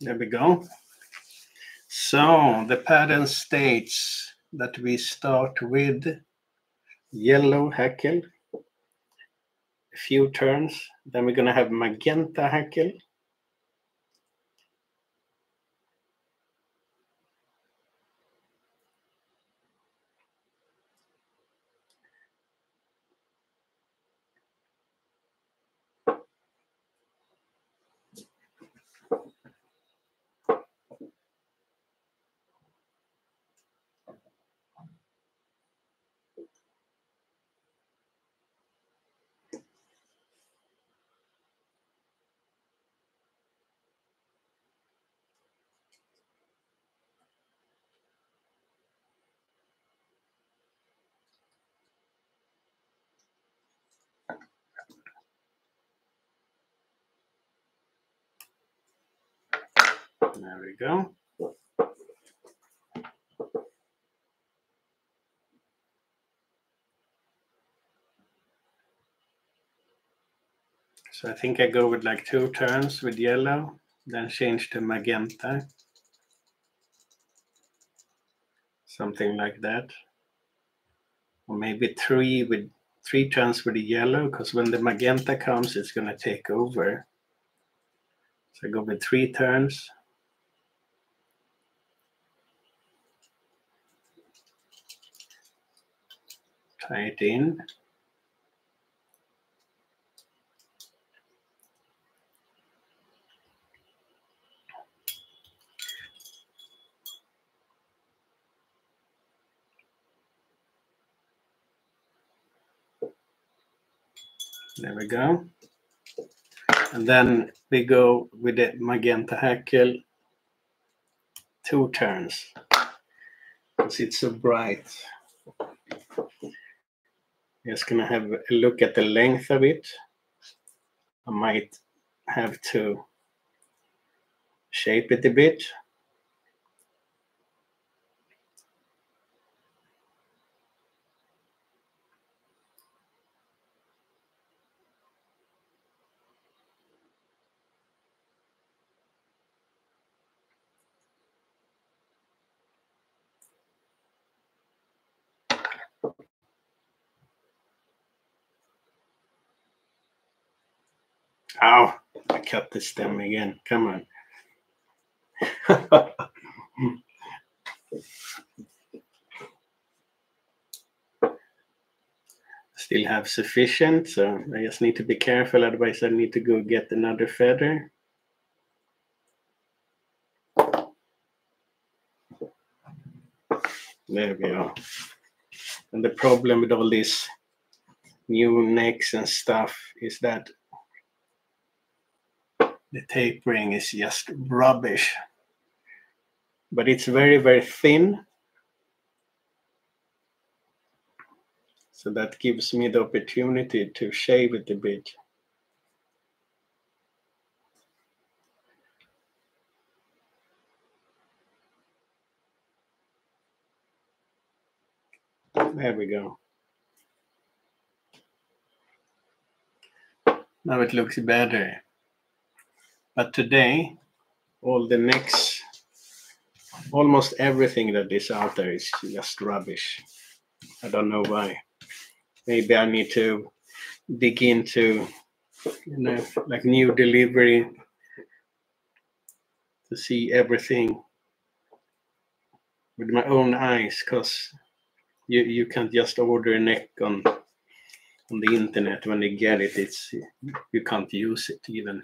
There we go. So the pattern states that we start with yellow hackle, a few turns, then we're going to have magenta hackle. There we go. So I think I go with like two turns with yellow, then change to magenta. Something like that. Or maybe three with three turns with the yellow, because when the magenta comes, it's going to take over. So I go with three turns. It in. There we go. And then we go with the magenta hackle two turns because it's so bright. Just gonna have a look at the length of it. I might have to shape it a bit. Ow, I cut the stem again. Come on. Still have sufficient, so I just need to be careful, otherwise I need to go get another feather. There we are. And the problem with all these new necks and stuff is that the tapering is just rubbish. But it's very, very thin. So that gives me the opportunity to shave it a bit. There we go. Now it looks better. But today, all the necks, almost everything that is out there is just rubbish. I don't know why. Maybe I need to dig into you know, like new delivery to see everything with my own eyes because you, you can't just order a neck on on the internet when you get it it's you can't use it even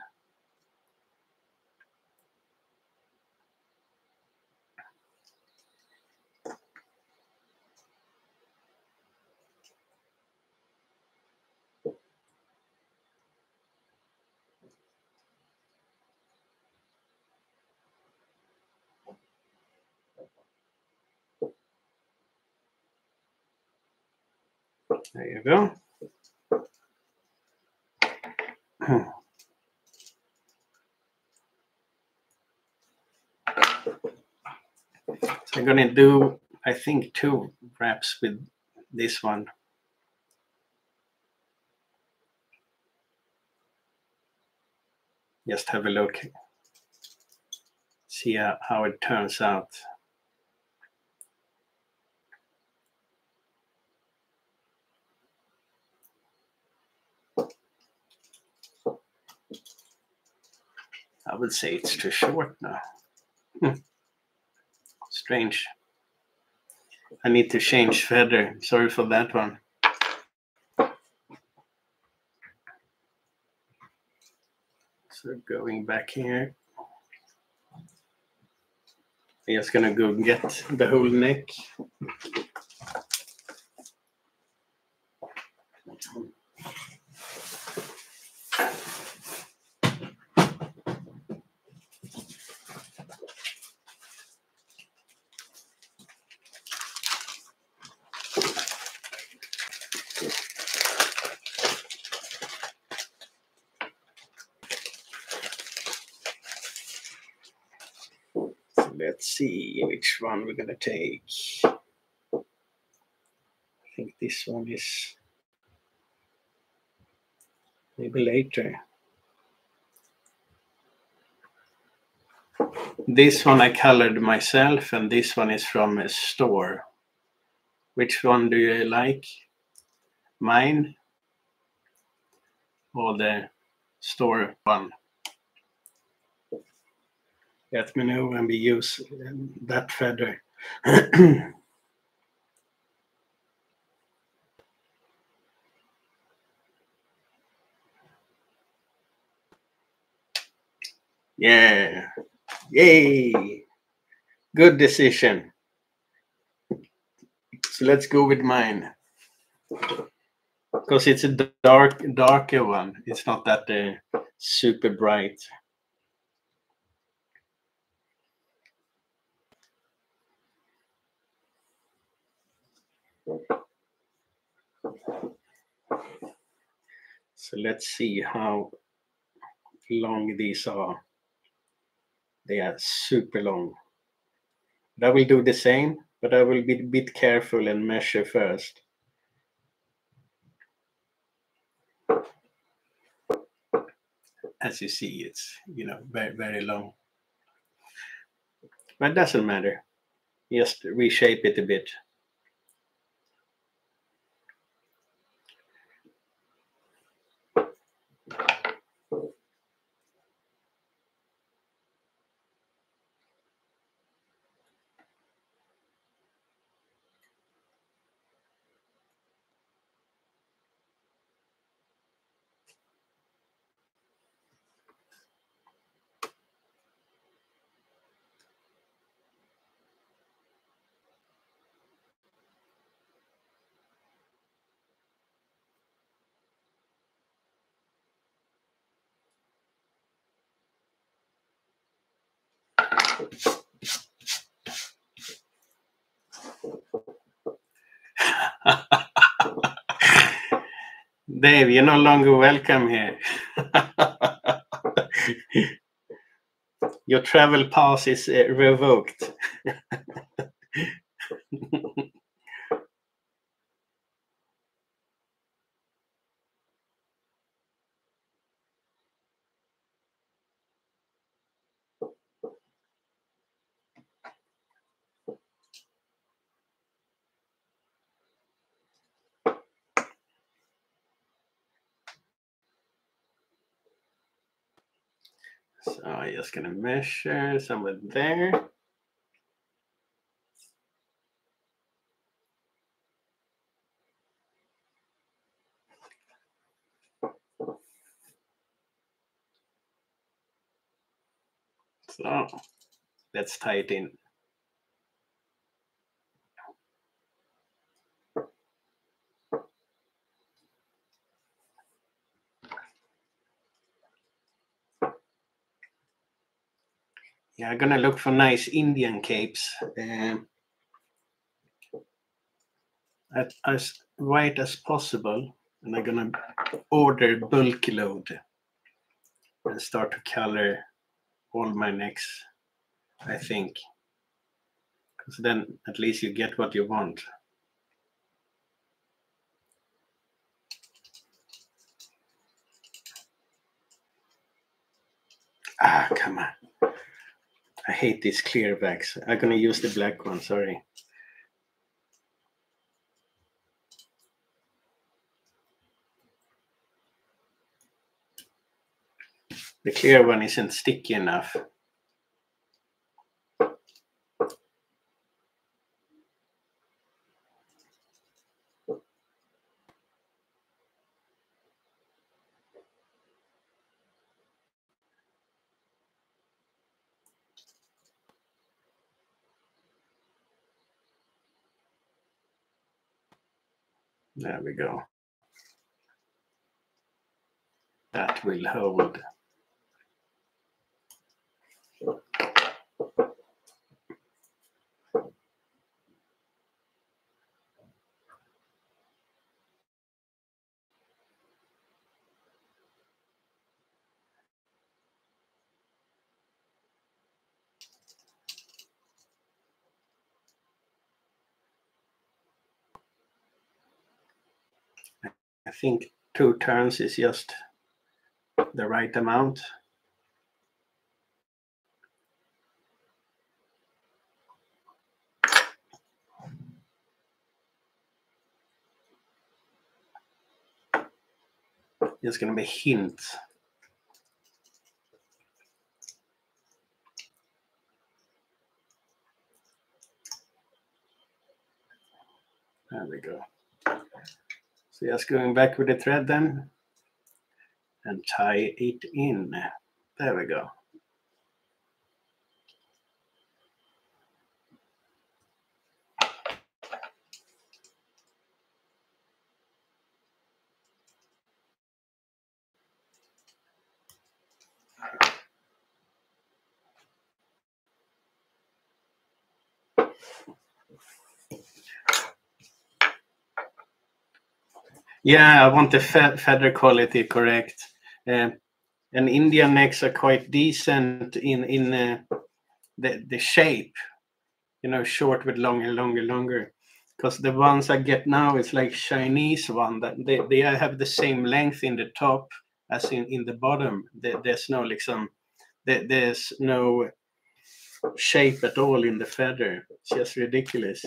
There you go. I'm gonna do, I think, two wraps with this one. Just have a look. See how, how it turns out. I would say it's too short now. Strange. I need to change feather. Sorry for that one. So going back here. I'm just gonna go get the whole neck. let's see which one we're gonna take. I think this one is maybe later. This one I colored myself, and this one is from a store. Which one do you like? Mine or the store one? Me know when we use that feather. yeah. Yay. Good decision. So let's go with mine. Because it's a dark, darker one. It's not that uh, super bright. So let's see how long these are. They are super long. But I will do the same, but I will be a bit careful and measure first. As you see, it's, you know, very, very long. But it doesn't matter. Just reshape it a bit. Dave, you're no longer welcome here. Your travel pass is uh, revoked. Just gonna measure somewhere there. So let's tie it in. Yeah, I'm gonna look for nice Indian capes. At, as white as possible. And I'm gonna order bulk load and start to color all my necks, I think. Because then at least you get what you want. Ah, come on. I hate these clear backs. I'm gonna use the black one, sorry. The clear one isn't sticky enough. There we go. That will hold. Think two turns is just the right amount. Just gonna be hints. There we go. So just going back with the thread then and tie it in. There we go. Yeah, I want the fe feather quality correct. Uh, and Indian necks are quite decent in in uh, the the shape, you know, short with longer, longer, longer. Because the ones I get now is like Chinese one that they, they have the same length in the top as in in the bottom. There, there's no like some there, there's no shape at all in the feather. It's just ridiculous.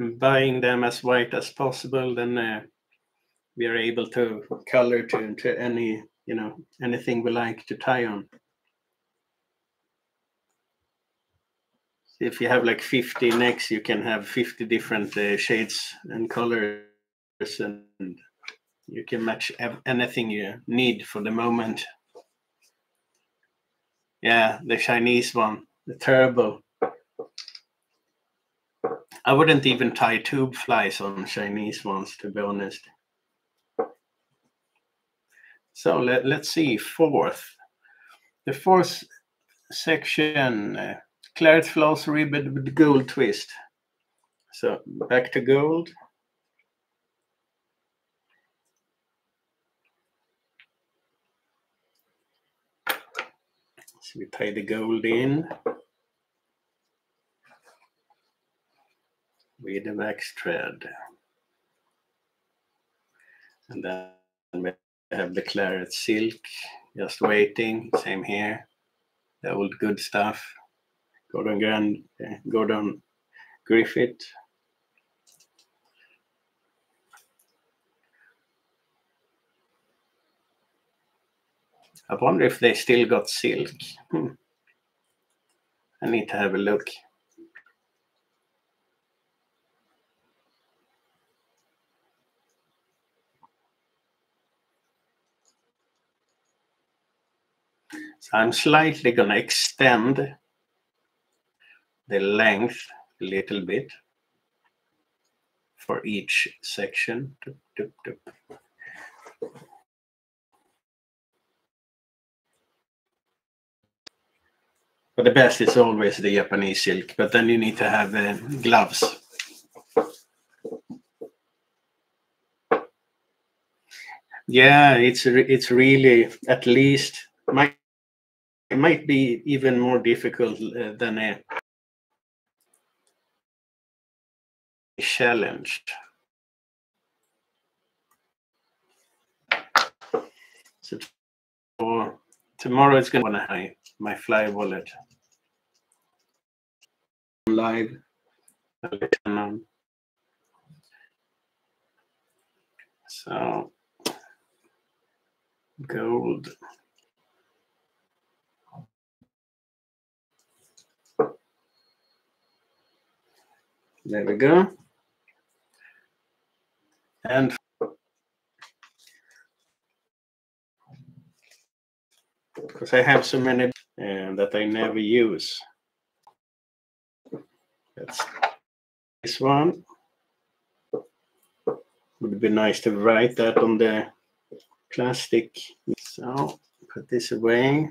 Buying them as white as possible, then uh, we are able to color to, to any, you know, anything we like to tie on. If you have like 50 necks, you can have 50 different uh, shades and colors and you can match anything you need for the moment. Yeah, the Chinese one, the turbo. I wouldn't even tie tube flies on Chinese ones, to be honest. So let, let's see, fourth. The fourth section, uh, claret floss ribbed with gold twist. So back to gold. So we tie the gold in. read the next thread. And then we have the claret silk, just waiting, same here. The old good stuff. Gordon Grand, eh, Gordon Griffith. I wonder if they still got silk. Hmm. I need to have a look. So I'm slightly going to extend the length a little bit for each section. But the best is always the Japanese silk, but then you need to have uh, gloves. Yeah, it's it's really at least might it might be even more difficult uh, than a challenge. So tomorrow it's going to my, my fly wallet live. So gold. There we go. And because I have so many uh, that I never use. That's this one. Would be nice to write that on the plastic. So put this away.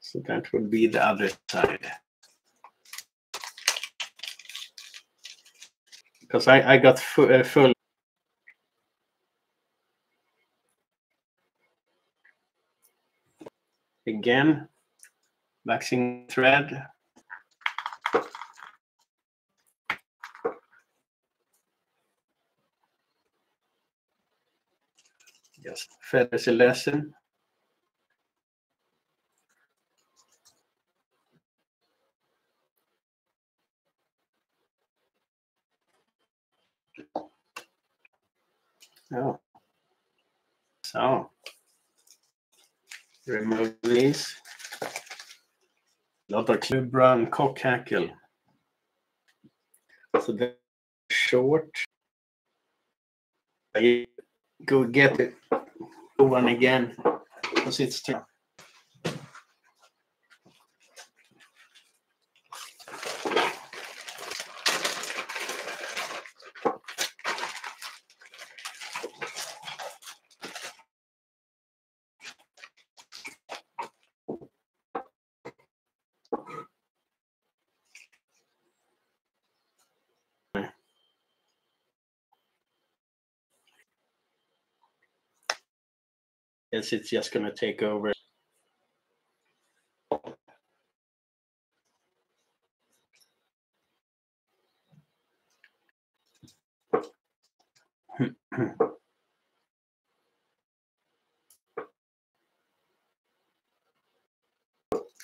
So that would be the other side. Because I, I got uh, full again waxing thread. Yes feathers a lesson So remove these. Lot of club brown cockhackle. So the short. I go get it one again because it's tough. It's just going to take over.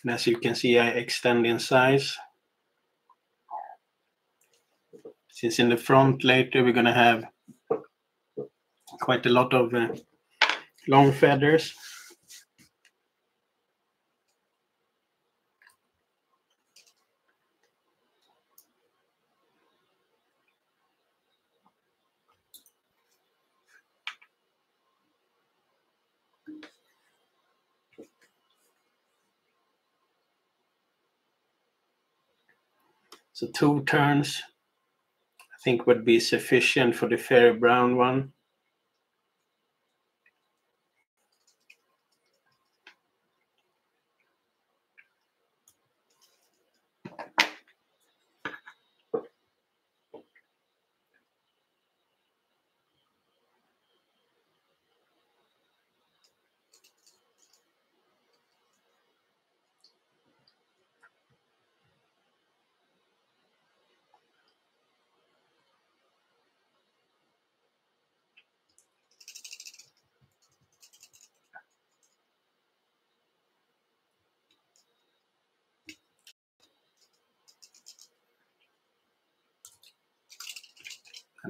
And as you can see, I extend in size. Since in the front later, we're going to have quite a lot of uh, long feathers. So two turns, I think would be sufficient for the fiery brown one.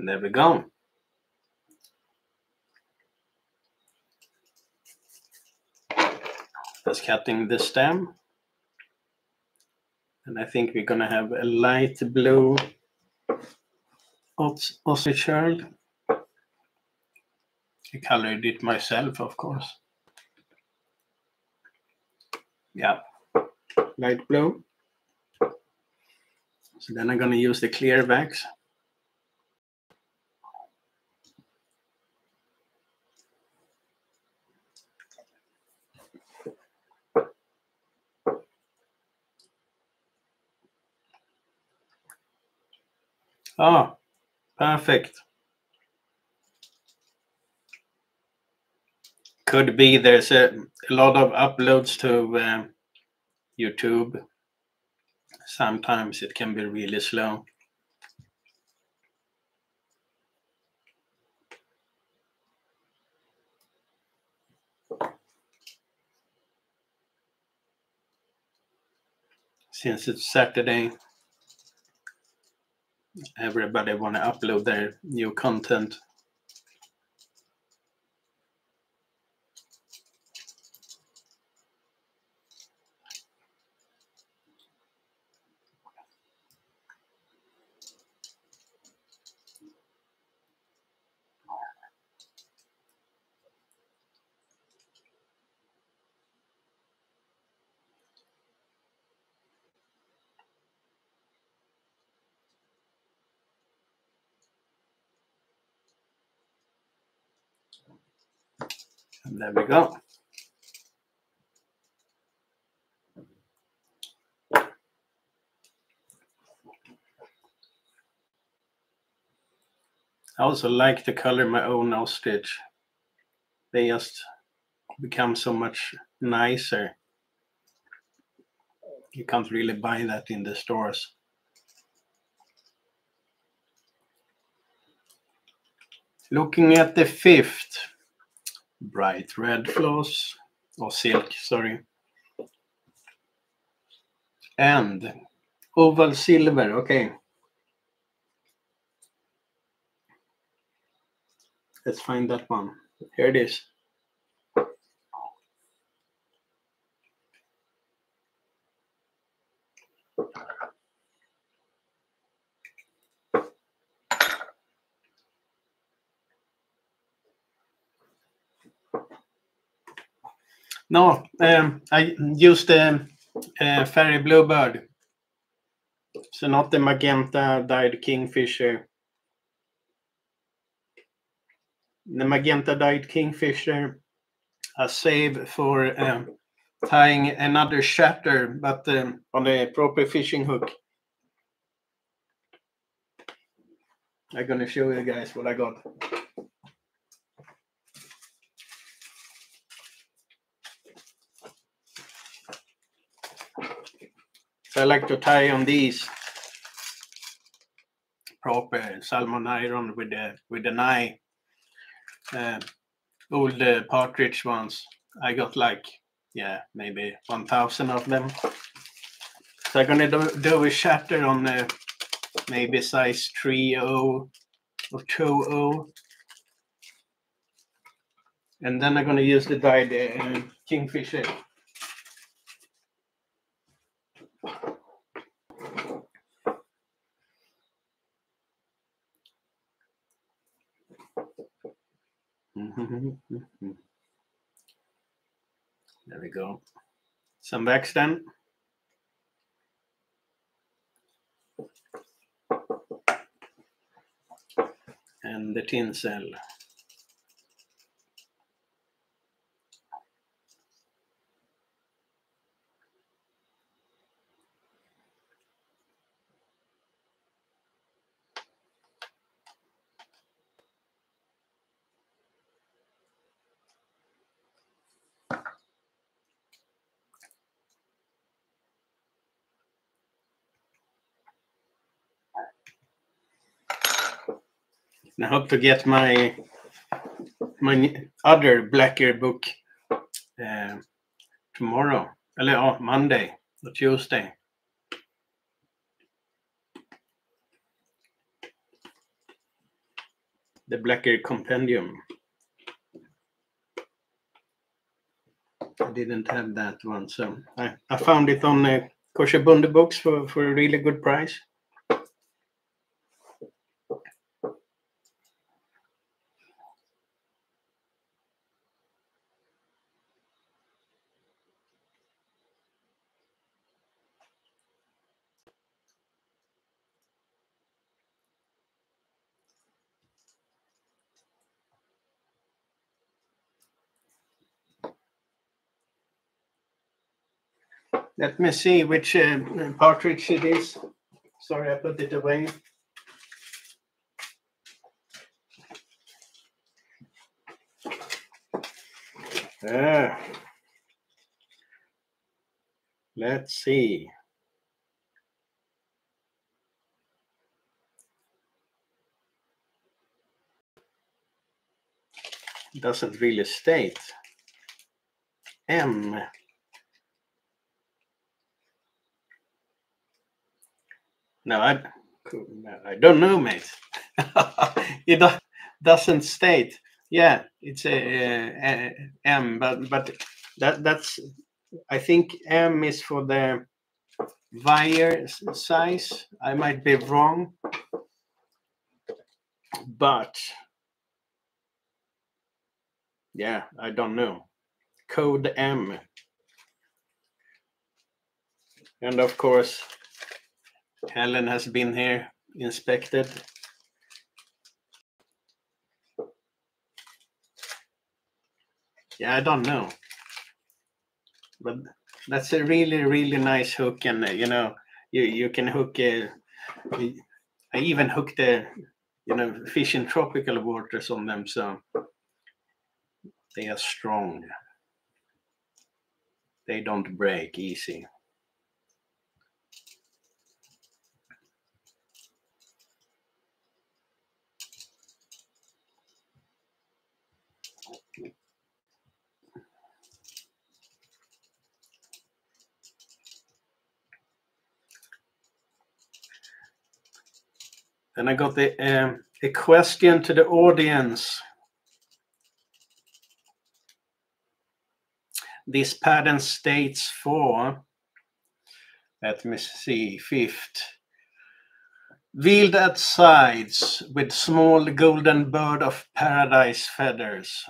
there we go. Just cutting the stem. And I think we're gonna have a light blue ostrich herl. I colored it myself, of course. Yeah, light blue. So then I'm gonna use the clear wax Ah, perfect. Could be there's a, a lot of uploads to uh, YouTube. Sometimes it can be really slow. Since it's Saturday, everybody want to upload their new content. And there we go. I also like to color my own ostrich. They just become so much nicer. You can't really buy that in the stores. Looking at the fifth, bright red floss or silk, sorry. And oval silver, okay. Let's find that one. Here it is. No, um, I used the uh, Fairy Bluebird. So not the magenta dyed Kingfisher. The magenta dyed Kingfisher a save for um, tying another shatter, but um, on a proper fishing hook. I'm gonna show you guys what I got. I like to tie on these proper salmon iron with the with the knife. Uh, old uh, partridge ones. I got like yeah maybe one thousand of them. So I'm gonna do, do a shatter on uh, maybe size 3 or 2 And then I'm gonna use the dyed uh, kingfisher. There we go. Some wax then. And the tinsel. I hope to get my my other Blacker book uh, tomorrow. Eller ja, Monday or Tuesday. The Blacker Compendium. I didn't have that one, so I, I found it on uh, Coch-y-Bonddu books for, for a really good price. Let me see which uh, partridge it is. Sorry, I put it away. Uh, let's see. Doesn't really state. M. No, I, I don't know, mate. it doesn't state. Yeah, it's a, a, a M, but but that that's. I think M is for the wire size. I might be wrong, but yeah, I don't know. Code M, and of course Helen has been here, inspected. Yeah, I don't know. But that's a really, really nice hook. And, uh, you know, you, you can hook, uh, I even hooked the, you know, fish in tropical waters on them. So they are strong. They don't break easy. Then I got the um, a question to the audience. This pattern states for, let me see, fifth, veiled at sides with small golden bird of paradise feathers.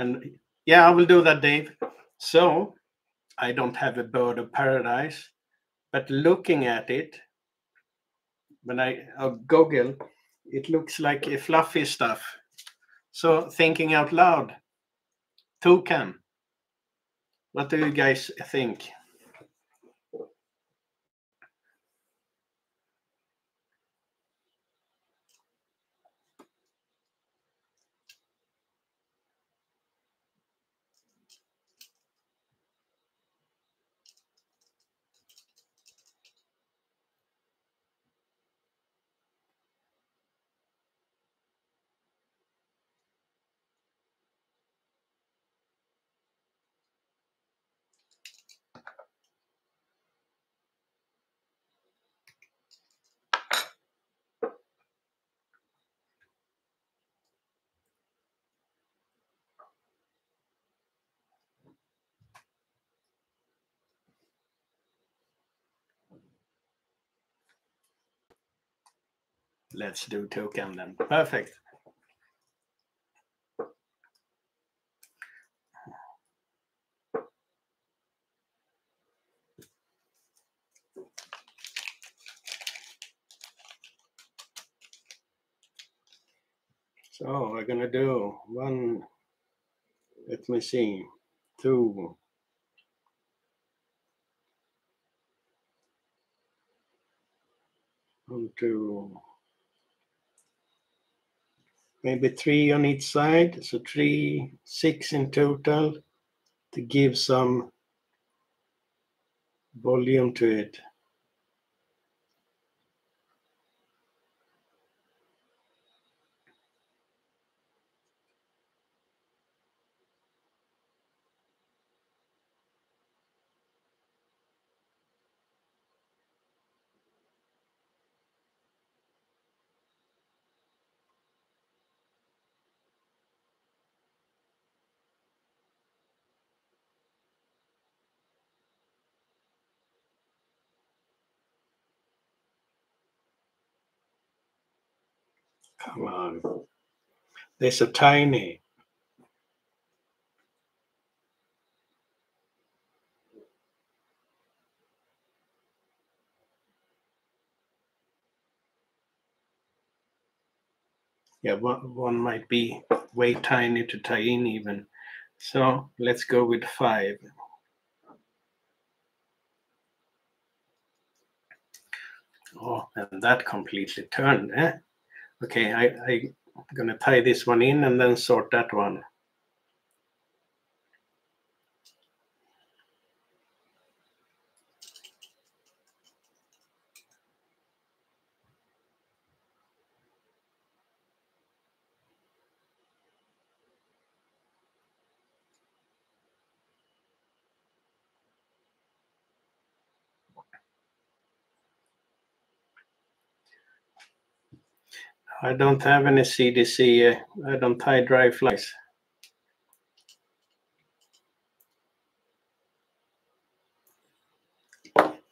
And yeah, I will do that, Dave. So I don't have a bird of paradise, but looking at it, when I uh, Google, it looks like a fluffy stuff. So thinking out loud, toucan. What do you guys think? Let's do toucan then. Perfect. So we're gonna do one, let me see, two, one, two, maybe three on each side. So three, six in total to give some volume to it. They're so tiny. Yeah, one, one might be way tiny to tie in even. So let's go with five. Oh, and that completely turned. Eh? Okay, I, I'm gonna tie this one in and then sort that one. I don't have any CDC. uh, I don't tie dry flies.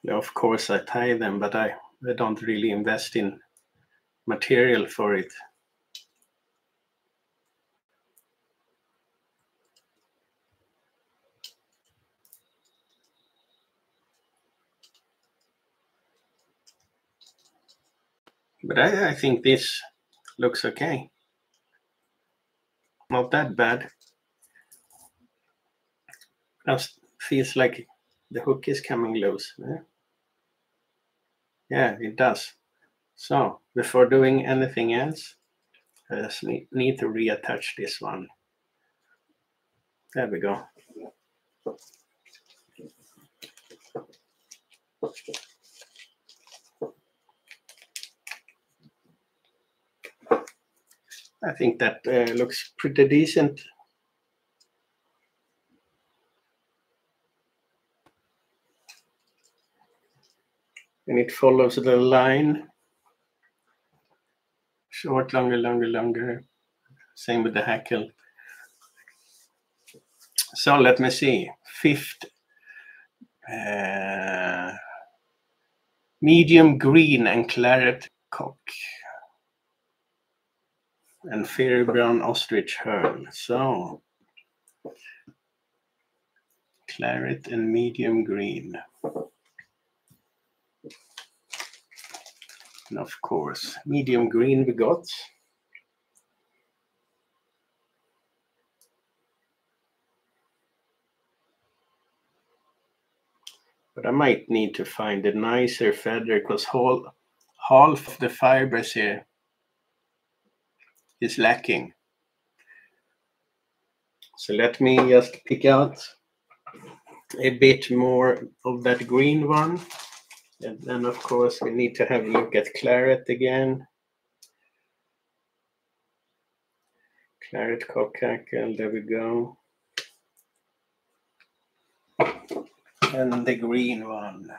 Of course, I tie them, but I, I don't really invest in material for it. But I, I think this looks okay. Not that bad. Just feels like the hook is coming loose. eh? Yeah, it does. So before doing anything else, I just need to reattach this one. There we go. I think that uh, looks pretty decent. And it follows the line. Short, longer, longer, longer. Same with the hackle. So let me see. Fifth, uh, medium green and claret cock and fiery brown ostrich herl. So claret and medium green. And of course, medium green we got. But I might need to find a nicer feather because half the fibers here is lacking. So let me just pick out a bit more of that green one. And then of course we need to have a look at claret again. Claret cockhackle, there we go. And the green one.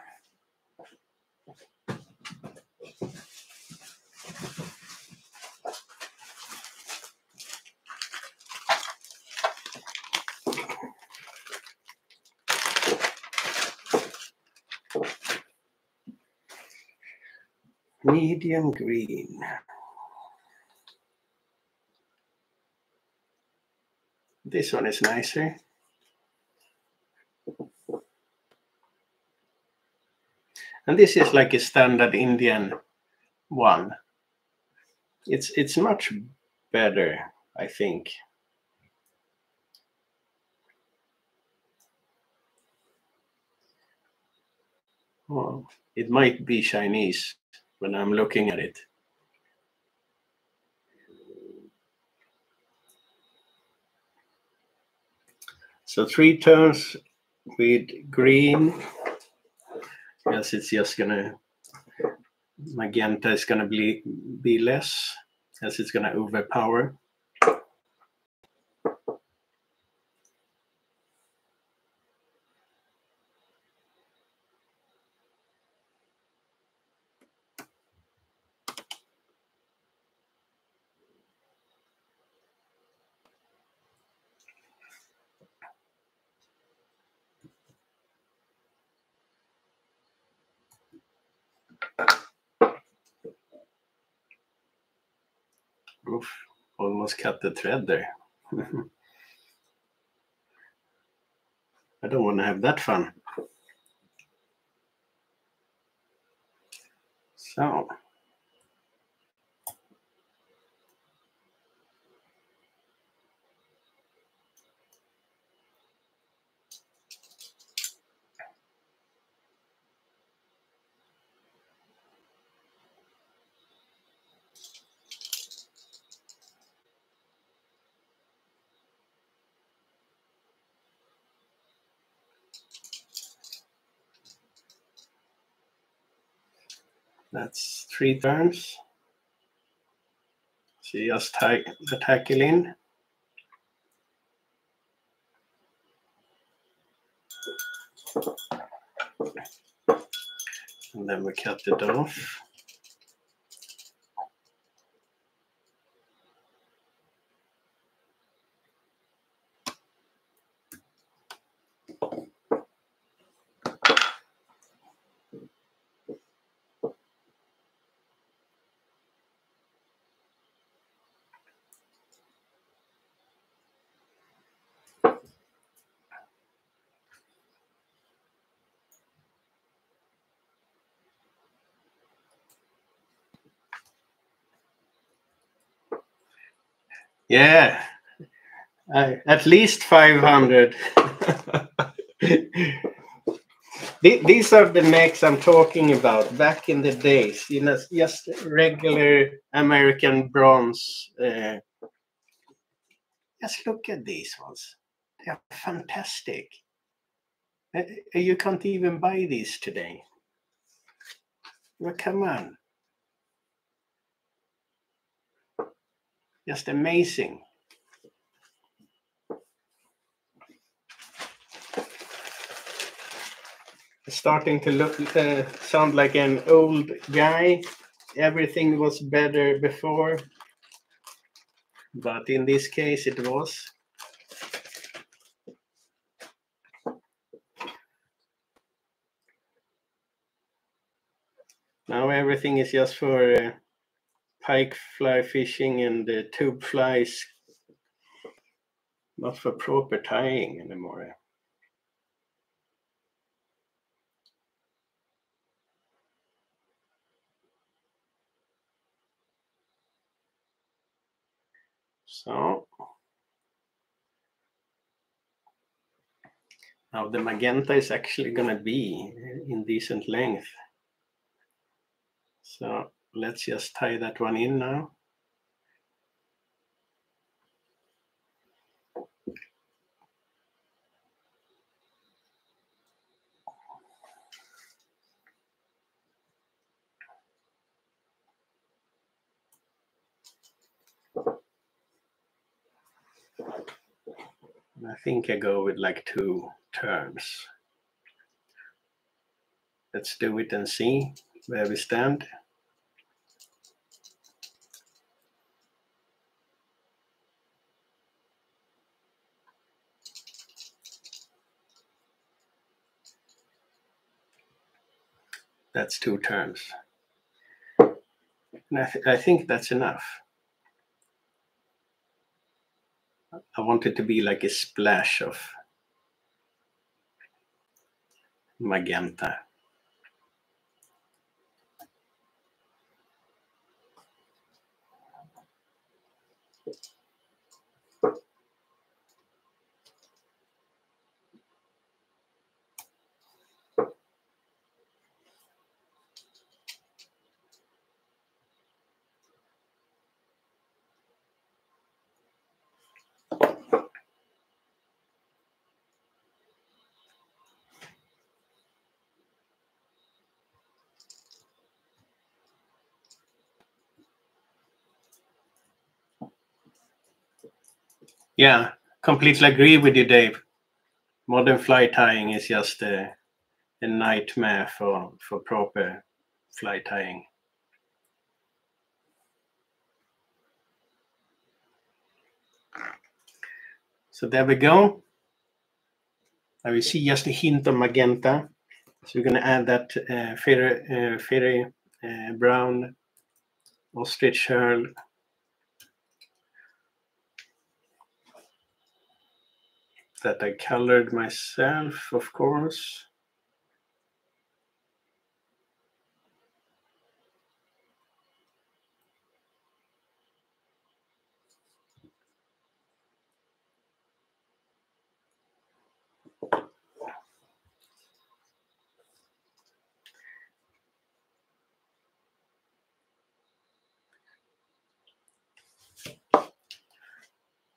Medium green. This one is nicer. And this is like a standard Indian one. It's it's much better, I think. Well, it might be Chinese when I'm looking at it. So three turns with green. Yes, it's just gonna magenta is gonna be be less as it's gonna overpower. Cut the thread there. I don't want to have that fun. So. That's three turns. So just tie the hackle in. And then we cut it off. Yeah, I, at least 500. These are the necks I'm talking about back in the days, you know, just regular American bronze. Uh, just look at these ones. They are fantastic. Uh, you can't even buy these today. Well, come on. Just amazing. Starting to look uh, sound like an old guy. Everything was better before, but in this case it was. Now everything is just for uh, pike fly fishing and the tube flies not for proper tying anymore. So now the magenta is actually going to be in decent length. So let's just tie that one in now. I think I go with like two turns. Let's do it and see where we stand. That's two turns. And I, th I think that's enough. I want it to be like a splash of magenta. Yeah, completely agree with you, Dave. Modern fly tying is just a, a nightmare for, for proper fly tying. So there we go. Now we see just a hint of magenta. So we're going to add that uh, fiery, uh, fiery uh, brown ostrich herl that I colored myself, of course.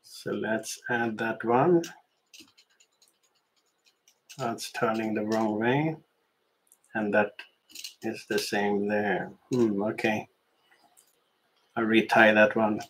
So let's add that one. That's turning the wrong way. And that is the same there. Hmm, okay. I'll retie that one.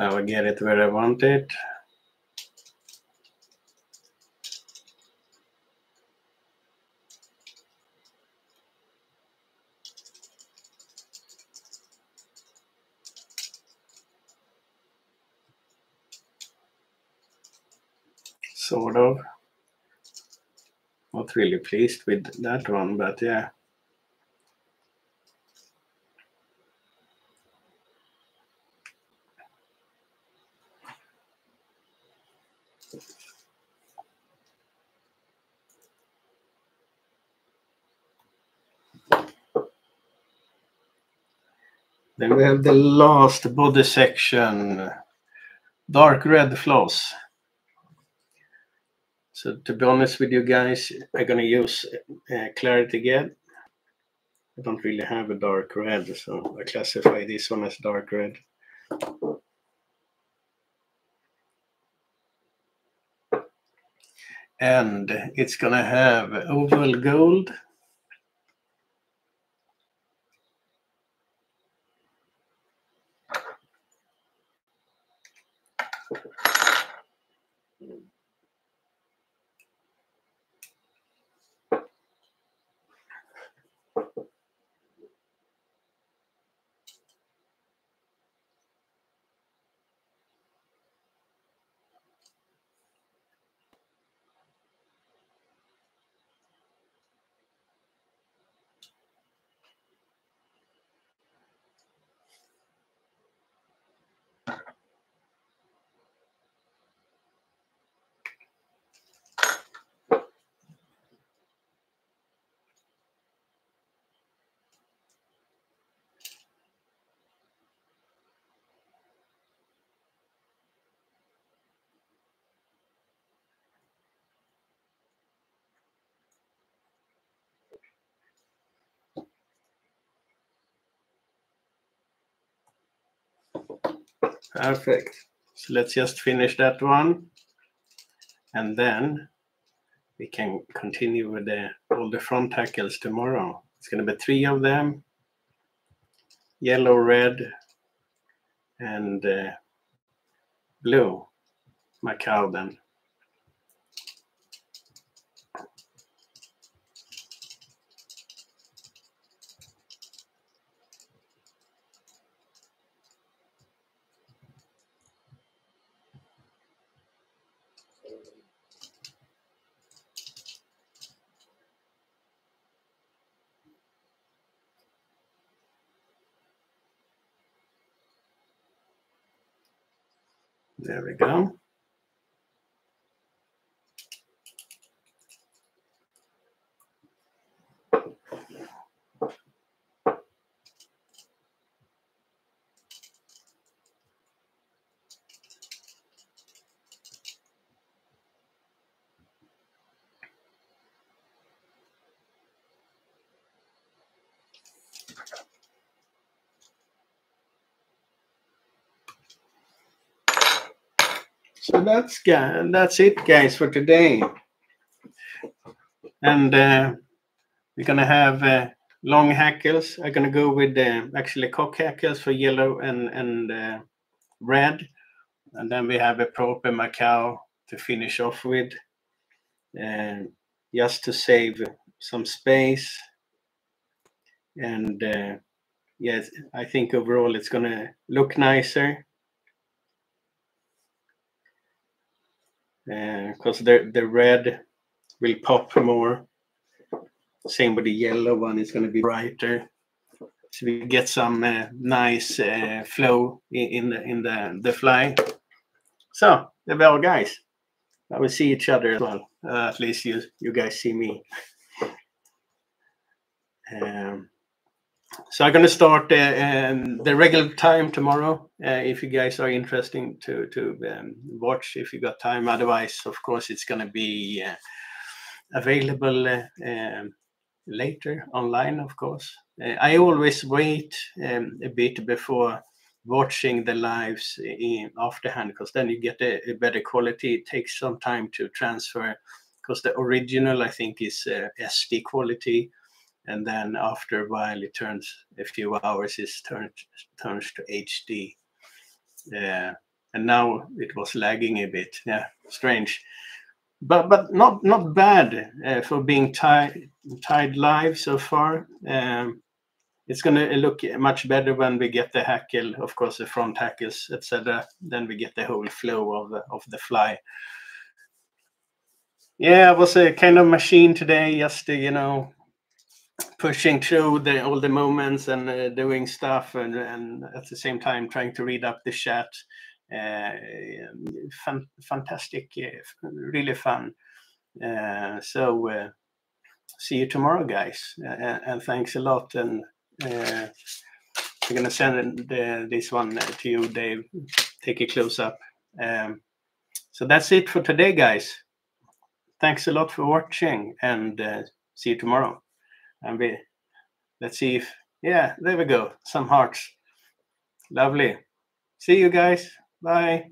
Now I get it where I want it. Sort of. Not really pleased with that one, but yeah. We have the last body section, dark red floss. So to be honest with you guys, I'm gonna use uh, claret again. I don't really have a dark red, so I classify this one as dark red. And it's gonna have oval gold Perfect. So let's just finish that one. And then we can continue with the, all the front hackles tomorrow. It's going to be three of them. Yellow, red, and uh, blue. Macaw then. There we go. So that's that's it, guys, for today. And uh, we're gonna have uh, long hackles. I'm gonna go with uh, actually cock hackles for yellow and and uh, red, and then we have a proper Macaw to finish off with. uh, just to save some space. And uh, yes, I think overall it's gonna look nicer. Because uh, the, the red will pop more. Same with the yellow one, it's gonna be brighter. So we get some uh, nice uh, flow in, the in the, the fly. So, the well guys. I will see each other as well. Uh, at least you you guys see me. Um, so I'm going to start uh, um, the regular time tomorrow. Uh, if you guys are interested to to um, watch, if you got time. Otherwise, of course, it's going to be uh, available um, later online. Of course, uh, I always wait um, a bit before watching the lives in afterhand because then you get a, a, better quality. It takes some time to transfer because the original I think is uh, SD quality, and then after a while it turns a few hours it turns turns to HD. Uh, and now it was lagging a bit. Yeah, strange, but but not not bad uh, for being tied tied live so far. Um, it's going to look much better when we get the hackle, of course, the front hackles, etc. Then we get the whole flow of the of the fly. Yeah, it was a kind of machine today, just to, you know, pushing through the all the moments and uh, doing stuff, and and at the same time trying to read up the chat. Uh, fantastic, uh, really fun. Uh, so uh, see you tomorrow, guys, and thanks a lot and uh, I'm gonna send the, this one to you, Dave. Take a close up. Um, so that's it for today, guys. Thanks a lot for watching, and uh, see you tomorrow. And we, let's see if yeah, there we go. Some hearts. Lovely. See you guys. Bye.